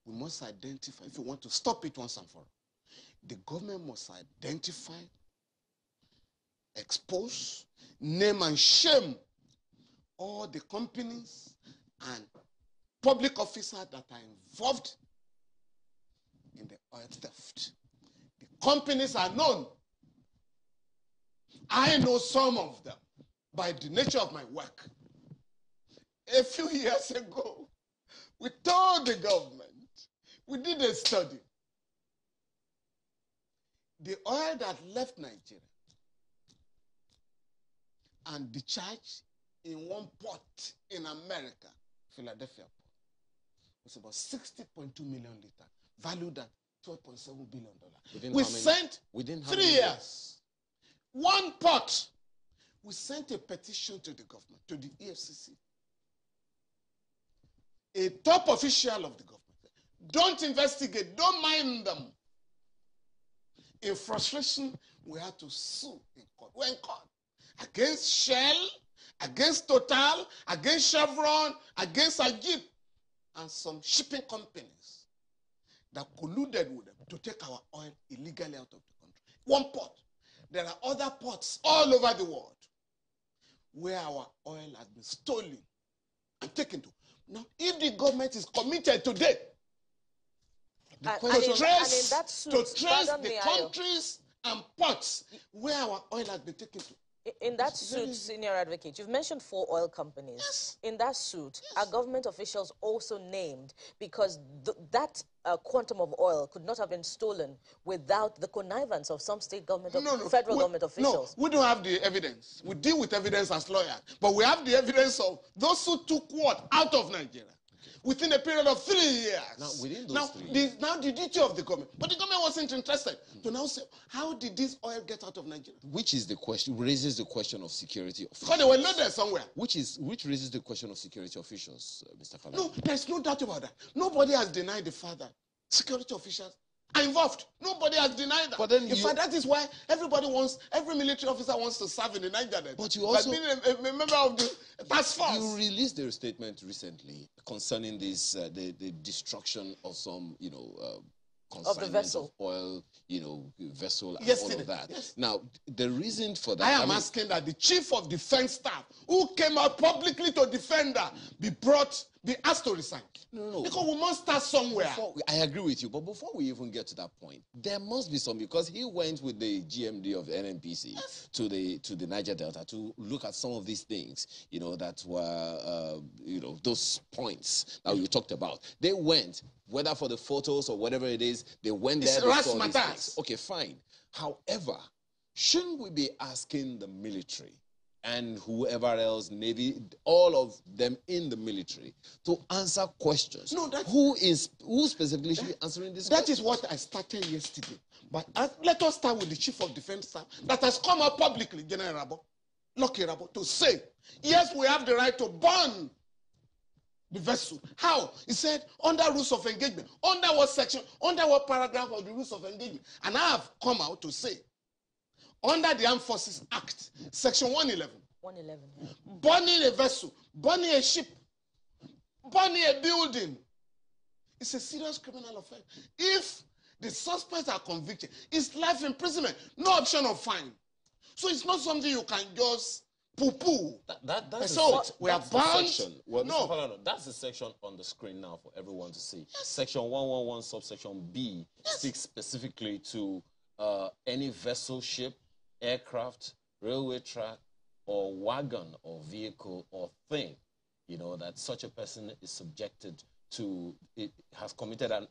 We must identify if we want to stop it once and for all. The government must identify, expose, name and shame all the companies and public officers that are involved in the oil theft. The companies are known I know some of them by the nature of my work. A few years ago, we told the government, we did a study. The oil that left Nigeria and discharged in one port in America, Philadelphia port, was about 60.2 million liters, valued at $12.7 billion. Within we sent within three years, years, one port. We sent a petition to the government, to the EFCC. A top official of the government. Don't investigate, don't mind them. In frustration, we had to sue in court. We're in court against Shell, against Total, against Chevron, against Agip, and some shipping companies that colluded with them to take our oil illegally out of the country. One port. There are other ports all over the world where our oil has been stolen and taken to. Now, if the government is committed today the and, and, in, trace, and suit, to trace the countries and ports where our oil has been taken to, in that suit, senior advocate, you've mentioned four oil companies. Yes. In that suit, yes. are government officials also named because th that uh, quantum of oil could not have been stolen without the connivance of some state government, no, no, federal we, government officials? No, we don't have the evidence. We deal with evidence as lawyers, but we have the evidence of those who took what out of Nigeria within a period of three years. Now, within those now, three the, now the duty of the government. But the government wasn't interested mm. to now say, how did this oil get out of Nigeria? Which is the question, raises the question of security officials. Because they were loaded somewhere. Which is, which raises the question of security officials, uh, Mr. Falana. No, there's no doubt about that. Nobody has denied the fact that security officials are involved. Nobody has denied that. But then in fact, that is why everybody wants, every military officer wants to serve in the Niger Delta. But you also... being a, a, member of the task force. You released a statement recently concerning this, uh, the, the destruction of some, you know, uh, of the vessel of oil, you know, vessel and Yesterday. all of that. Yes. Now, the reason for that. I am I mean, asking that the chief of defense staff, who came out publicly to defend her, be brought, be asked to resign. No, no, no. Because we must start somewhere. We, I agree with you, but before we even get to that point, there must be some because he went with the GMD of the NNPC yes. to the to the Niger Delta to look at some of these things, you know, that were, uh, you know, those points that we talked about. They went whether for the photos or whatever it is, they went there. It's Okay, fine. However, shouldn't we be asking the military and whoever else, Navy, all of them in the military, to answer questions? No, that, who is who specifically should be answering this? That is what I started yesterday. But uh, let us start with the chief of defense staff that has come out publicly, General Irabor, Lucky Irabor, to say, yes, we have the right to burn the vessel. How? He said, under rules of engagement. Under what section? Under what paragraph of the rules of engagement? And I have come out to say, under the Armed Forces Act, section 111. 111. Burning a vessel, burning a ship, burning a building. It's a serious criminal offense. If the suspects are convicted, it's life imprisonment, no option of fine. So it's not something you can just poo-poo. That, that, that's so we are bound. Section. Well, no. Falana, that's the section on the screen now for everyone to see. Yes. Section 111, subsection B, yes. speaks specifically to uh, any vessel, ship, aircraft, railway track, or wagon, or vehicle, or thing, you know, that such a person is subjected to, it has committed an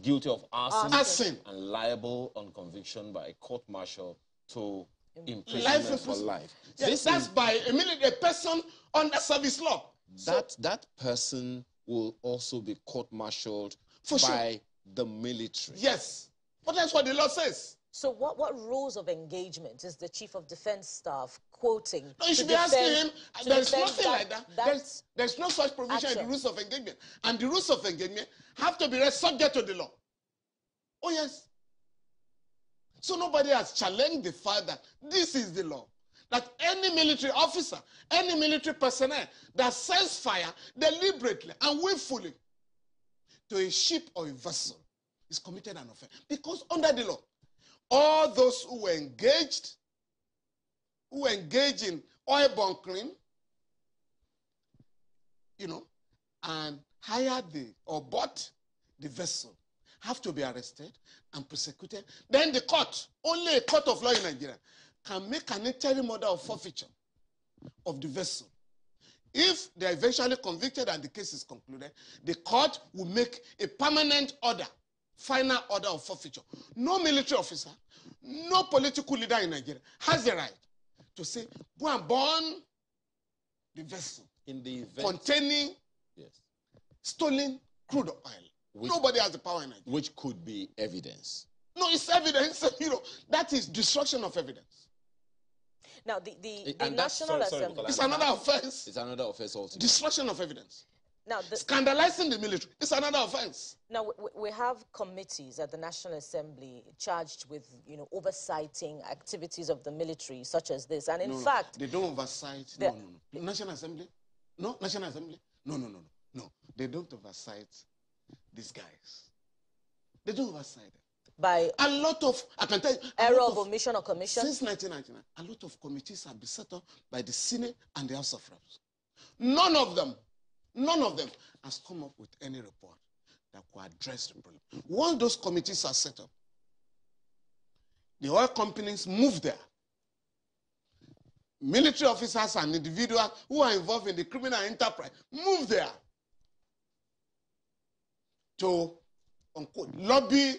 guilty of arson, arson. and liable on conviction by a court martial to imprisonment life for life. Yes, that's is, by a, minute, a person under service law. That so, that person will also be court-martialed by sure. the military. Yes, but that's what the law says. So what, what rules of engagement is the chief of defense staff quoting? No, you should be asking him. There's nothing that, like that. There's, there's no such provision action. in the rules of engagement. And the rules of engagement have to be read subject to the law. Oh, yes. So nobody has challenged the fact that this is the law. That any military officer, any military personnel that sets fire deliberately and willfully to a ship or a vessel is committed an offense. Because under the law, all those who were engaged, who were engaged in oil bunkering, you know, and hired the or bought the vessel have to be arrested and prosecuted. Then the court, only a court of law in Nigeria, can make an interim order of forfeiture of the vessel. If they are eventually convicted and the case is concluded, the court will make a permanent order, final order of forfeiture. No military officer, no political leader in Nigeria has the right to say, go and burn the vessel in the event, containing yes. stolen crude oil. Which, Nobody has the power in Nigeria. Which could be evidence. No, it's evidence. You know, that is destruction of evidence. Now, the, the, the National sorry, sorry, Assembly. It's another offense. It's another offense altogether. Destruction of evidence. Now, the, Scandalizing the military is another offense. Now, we, we, have committees at the National Assembly charged with, you know, oversighting activities of the military, such as this. And in no, fact... They don't oversight. No, no, no. National Assembly? No, National Assembly? No, no, no, no. No, they don't oversight these guys. They don't oversight them by a lot of I can tell you error of, of, omission or commission since 1999. A lot of committees have been set up by the Senate and the House of Reps. None of them, none of them has come up with any report that could address the problem. Once those committees are set up, the oil companies move there. Military officers and individuals who are involved in the criminal enterprise move there to unquote, lobby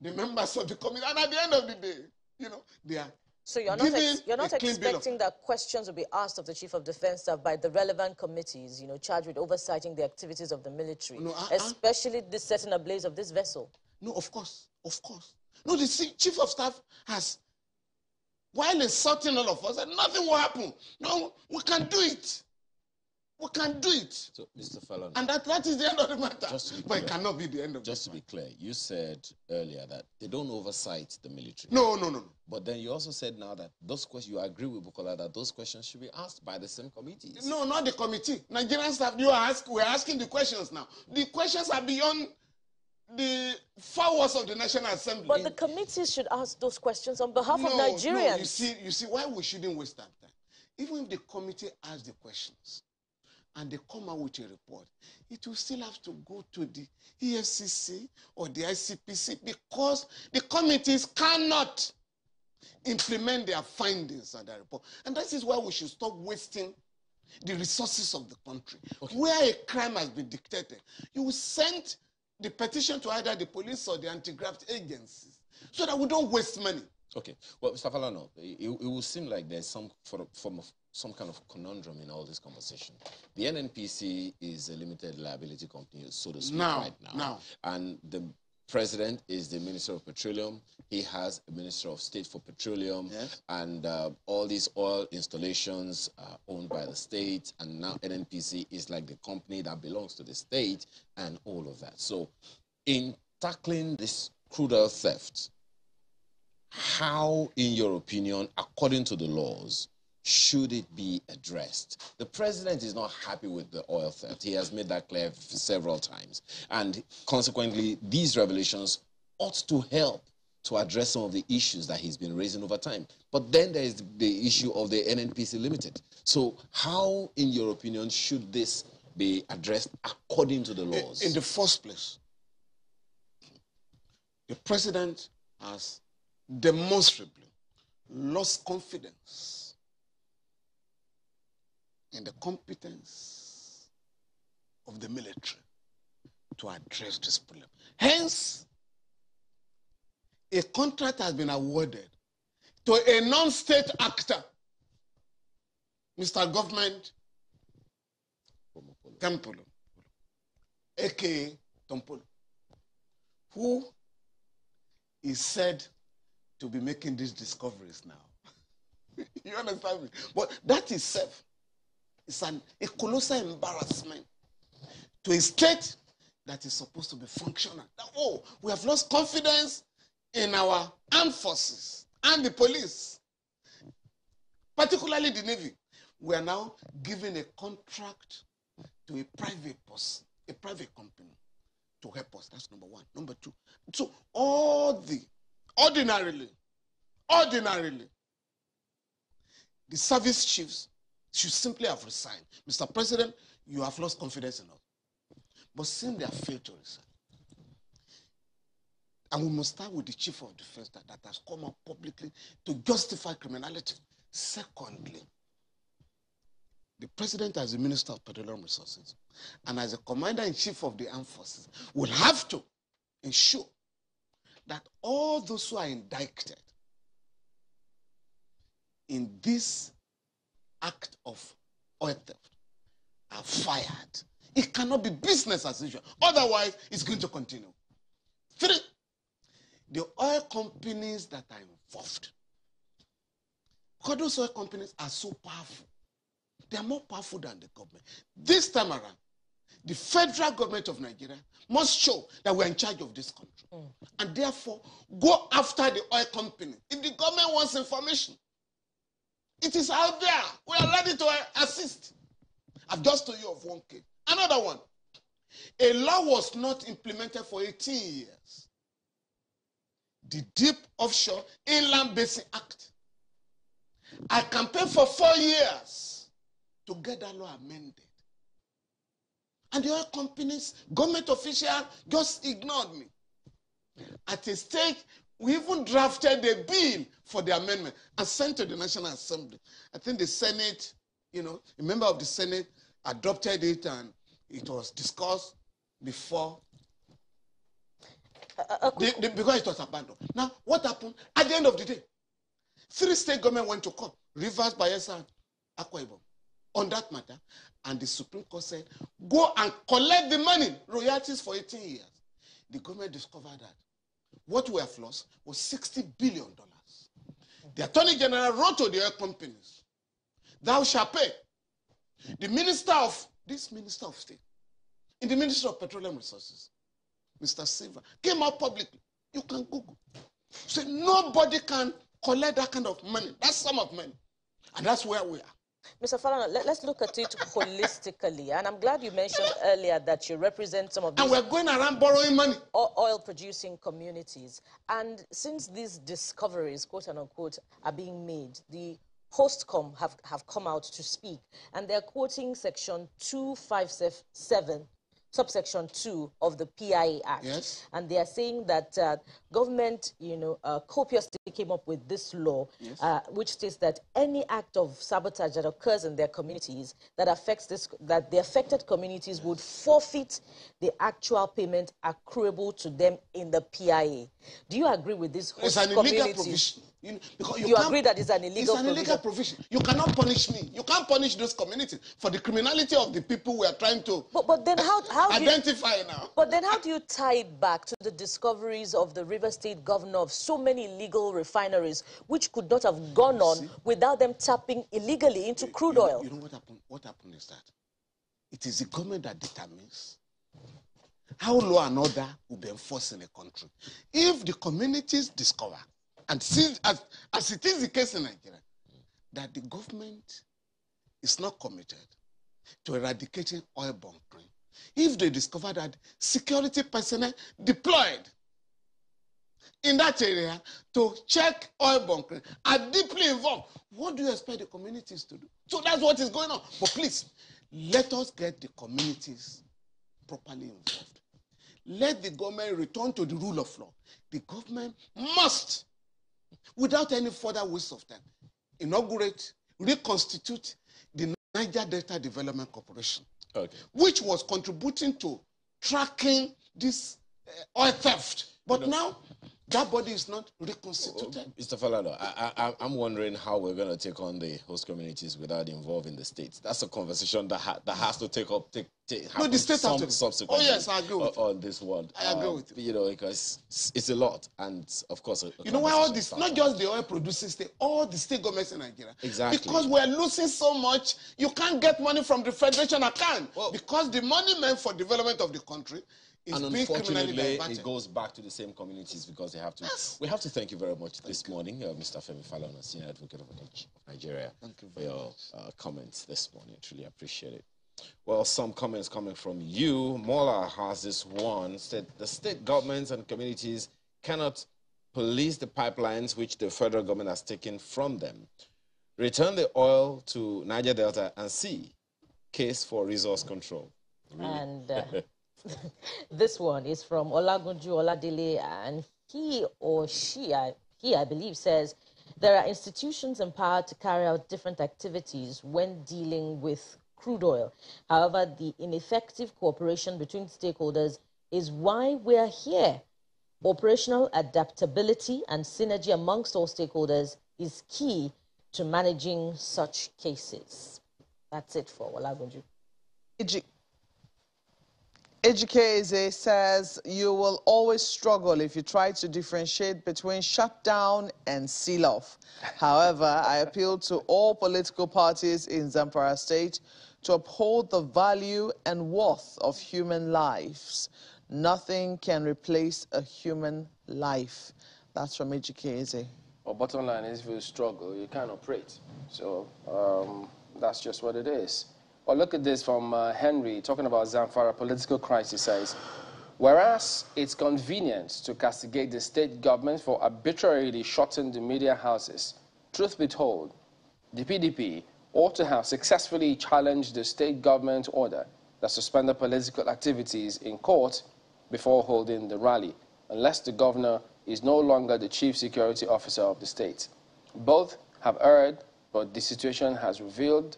the members of the committee. And at the end of the day, you know, they are so you're not you're not expecting that questions will be asked of the chief of defense staff by the relevant committees, you know, charged with oversighting the activities of the military, no, I, especially I, the setting ablaze of this vessel. No, of course, of course. No, the chief of staff has, while insulting all of us, said nothing will happen. No, we can do it. We can do it. So, Mr. Fallon. And that, that is the end of the matter. Just to be clear, but it cannot be the end of it. Just to matter. be clear, you said earlier that they don't oversight the military. No, no, no, no. But then you also said now that those questions, you agree with Bukola that those questions should be asked by the same committees. No, not the committee. Nigerian staff, you are ask, we're asking the questions now. The questions are beyond the four walls of the National Assembly. But the committees should ask those questions on behalf no, of Nigerians. No, you see, you see why we shouldn't waste that time. Even if the committee asks the questions, and they come out with a report, it will still have to go to the EFCC or the ICPC because the committees cannot implement their findings and their report. And that is why we should stop wasting the resources of the country. Okay. Where a crime has been dictated, you will send the petition to either the police or the anti-graft agencies so that we don't waste money. Okay. Well, Mr. Falana, it, it will seem like there's some form of some kind of conundrum in all this conversation. The NNPC is a limited liability company, so to speak, now, right now. now. And the president is the Minister of Petroleum. He has a Minister of State for Petroleum. Yes. And uh, all these oil installations are owned by the state. And now NNPC is like the company that belongs to the state and all of that. So in tackling this crude oil theft, how, in your opinion, according to the laws, should it be addressed? The president is not happy with the oil theft. He has made that clear several times. And consequently, these revelations ought to help to address some of the issues that he's been raising over time. But then there is the issue of the NNPC Limited. So, how, in your opinion, should this be addressed according to the laws? In the first place, the president has demonstrably lost confidence in the competence of the military to address this problem. Hence, a contract has been awarded to a non-state actor, Mr. Government Ekpemupolo, aka Tompolo, who is said to be making these discoveries now. you understand me? But that itself is an, a colossal embarrassment to a state that is supposed to be functional. Oh, we have lost confidence in our armed forces and the police, particularly the Navy. We are now giving a contract to a private person, a private company to help us. That's number one. Number two. So all the ordinarily, ordinarily, the service chiefs should simply have resigned. Mr. President, you have lost confidence in us. But since they have failed to resign, And we must start with the chief of defense that, that has come out publicly to justify criminality. Secondly, the president as the minister of petroleum resources and as a commander in chief of the armed forces will have to ensure that all those who are indicted in this act of oil theft are fired. It cannot be business as usual. Otherwise, it's going to continue. Three, the oil companies that are involved. Because those oil companies are so powerful. They are more powerful than the government. This time around, the federal government of Nigeria must show that we're in charge of this country. Mm. And therefore, go after the oil company. If the government wants information, it is out there. We are ready to uh, assist. I've just told you of one case. Another one. A law was not implemented for 18 years. The Deep Offshore Inland Basin Act. I campaigned for four years to get that law amended. And the oil companies, government officials just ignored me. At a stage, we even drafted a bill for the amendment and sent to the National Assembly. I think the Senate, you know, a member of the Senate adopted it and it was discussed before uh, uh, the, the, because it was abandoned. Now, what happened? At the end of the day, three state government went to court, Rivers, Bayelsa, and Akwa Ibom, on that matter. And the Supreme Court said, go and collect the money, royalties for 18 years. The government discovered that what we have lost was $60 billion. The Attorney General wrote to the oil companies, thou shalt pay. The Minister of, this Minister of State, in the Ministry of Petroleum Resources, Mr. Sylva, came out publicly. You can Google. Say nobody can collect that kind of money. that sum of money. And that's where we are. Mr. Falana, let, us look at it holistically. And I'm glad you mentioned earlier that you represent some of these... And we're going around borrowing money. Oil-producing communities. And since these discoveries, quote-unquote, are being made, the HOSTCOM have, have come out to speak. And they're quoting section 257 subsection 2 of the PIA Act. Yes. And they are saying that uh, government, you know, uh, copiously came up with this law, yes. uh, which states that any act of sabotage that occurs in their communities that affects this, that the affected communities would forfeit the actual payment accruable to them in the PIA. Do you agree with this? It's an illegal provision. You, because you, you agree that it's an illegal It's an illegal provision. provision. You cannot punish me. You can't punish those communities for the criminality of the people we are trying to but, but then how, how identify you, now. But then how do you tie it back to the discoveries of the River State governor of so many illegal refineries which could not have gone on See? without them tapping illegally into crude you oil? you know what happened? What happened is that it is the government that determines how law and order will be enforced in a country. If the communities discover and since, as, as it is the case in Nigeria, that the government is not committed to eradicating oil bunkering, if they discover that security personnel deployed in that area to check oil bunkering are deeply involved, what do you expect the communities to do? So that's what is going on. But please, let us get the communities properly involved. Let the government return to the rule of law. The government must without any further waste of time, inaugurate, reconstitute the Niger Delta Development Corporation, okay. which was contributing to tracking this uh, oil theft. But know, now that body is not reconstituted. Mr. Falana, I, am wondering how we're going to take on the host communities without involving the states. That's a conversation that ha that has to take up take, take no, the states some have to. subsequent. Oh yes, I agree with on, on this one. I agree um, with you. You know, because it's a lot, and of course, a, a you know why all this? Not just the oil producing state, all the state governments in Nigeria. Exactly. Because we're losing so much, you can't get money from the federation account well, because the money meant for development of the country and unfortunately, it goes back to the same communities because they have to. Yes. We have to thank you very much thank this you. morning, uh, Mr. Femi Falana, Senior Advocate of Nigeria, thank you for your uh, comments this morning. Truly appreciate it. Well, some comments coming from you. Mola has this one said the state governments and communities cannot police the pipelines which the federal government has taken from them. Return the oil to Niger Delta and see case for resource control. And uh, this one is from Olagunju Oladile and he or she, I, he, I believe, says there are institutions empowered to carry out different activities when dealing with crude oil. However, the ineffective cooperation between stakeholders is why we are here. Operational adaptability and synergy amongst all stakeholders is key to managing such cases. That's it for Olagunju. Ejikeze says you will always struggle if you try to differentiate between shutdown and seal off. However, I appeal to all political parties in Zamfara State to uphold the value and worth of human lives. Nothing can replace a human life. That's from Ejikeze. Well, bottom line is if you struggle, you can't operate. So um, that's just what it is. Well, look at this from uh, Henry talking about Zamfara political crisis says, whereas it's convenient to castigate the state government for arbitrarily shutting the media houses, truth be told, the PDP ought to have successfully challenged the state government order that suspended political activities in court before holding the rally, unless the governor is no longer the chief security officer of the state. Both have erred, but the situation has revealed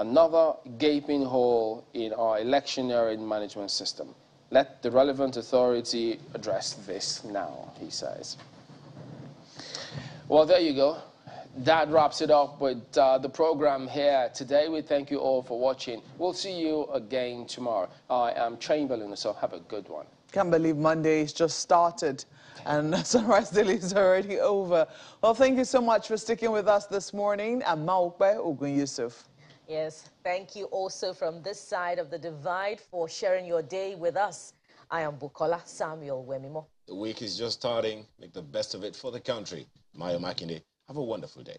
another gaping hole in our electioneering management system. Let the relevant authority address this now, he says. Well, there you go. That wraps it up with uh, the program here today. We thank you all for watching. We'll see you again tomorrow. I am Chamberlain, so have a good one. Can't believe Monday has just started and Sunrise Daily is already over. Well, thank you so much for sticking with us this morning. I'm Maupe Ogun Yusuf. Yes, thank you also from this side of the divide for sharing your day with us. I am Bukola Samuel Wemimo. The week is just starting. Make the best of it for the country. Mayo Makinde, have a wonderful day.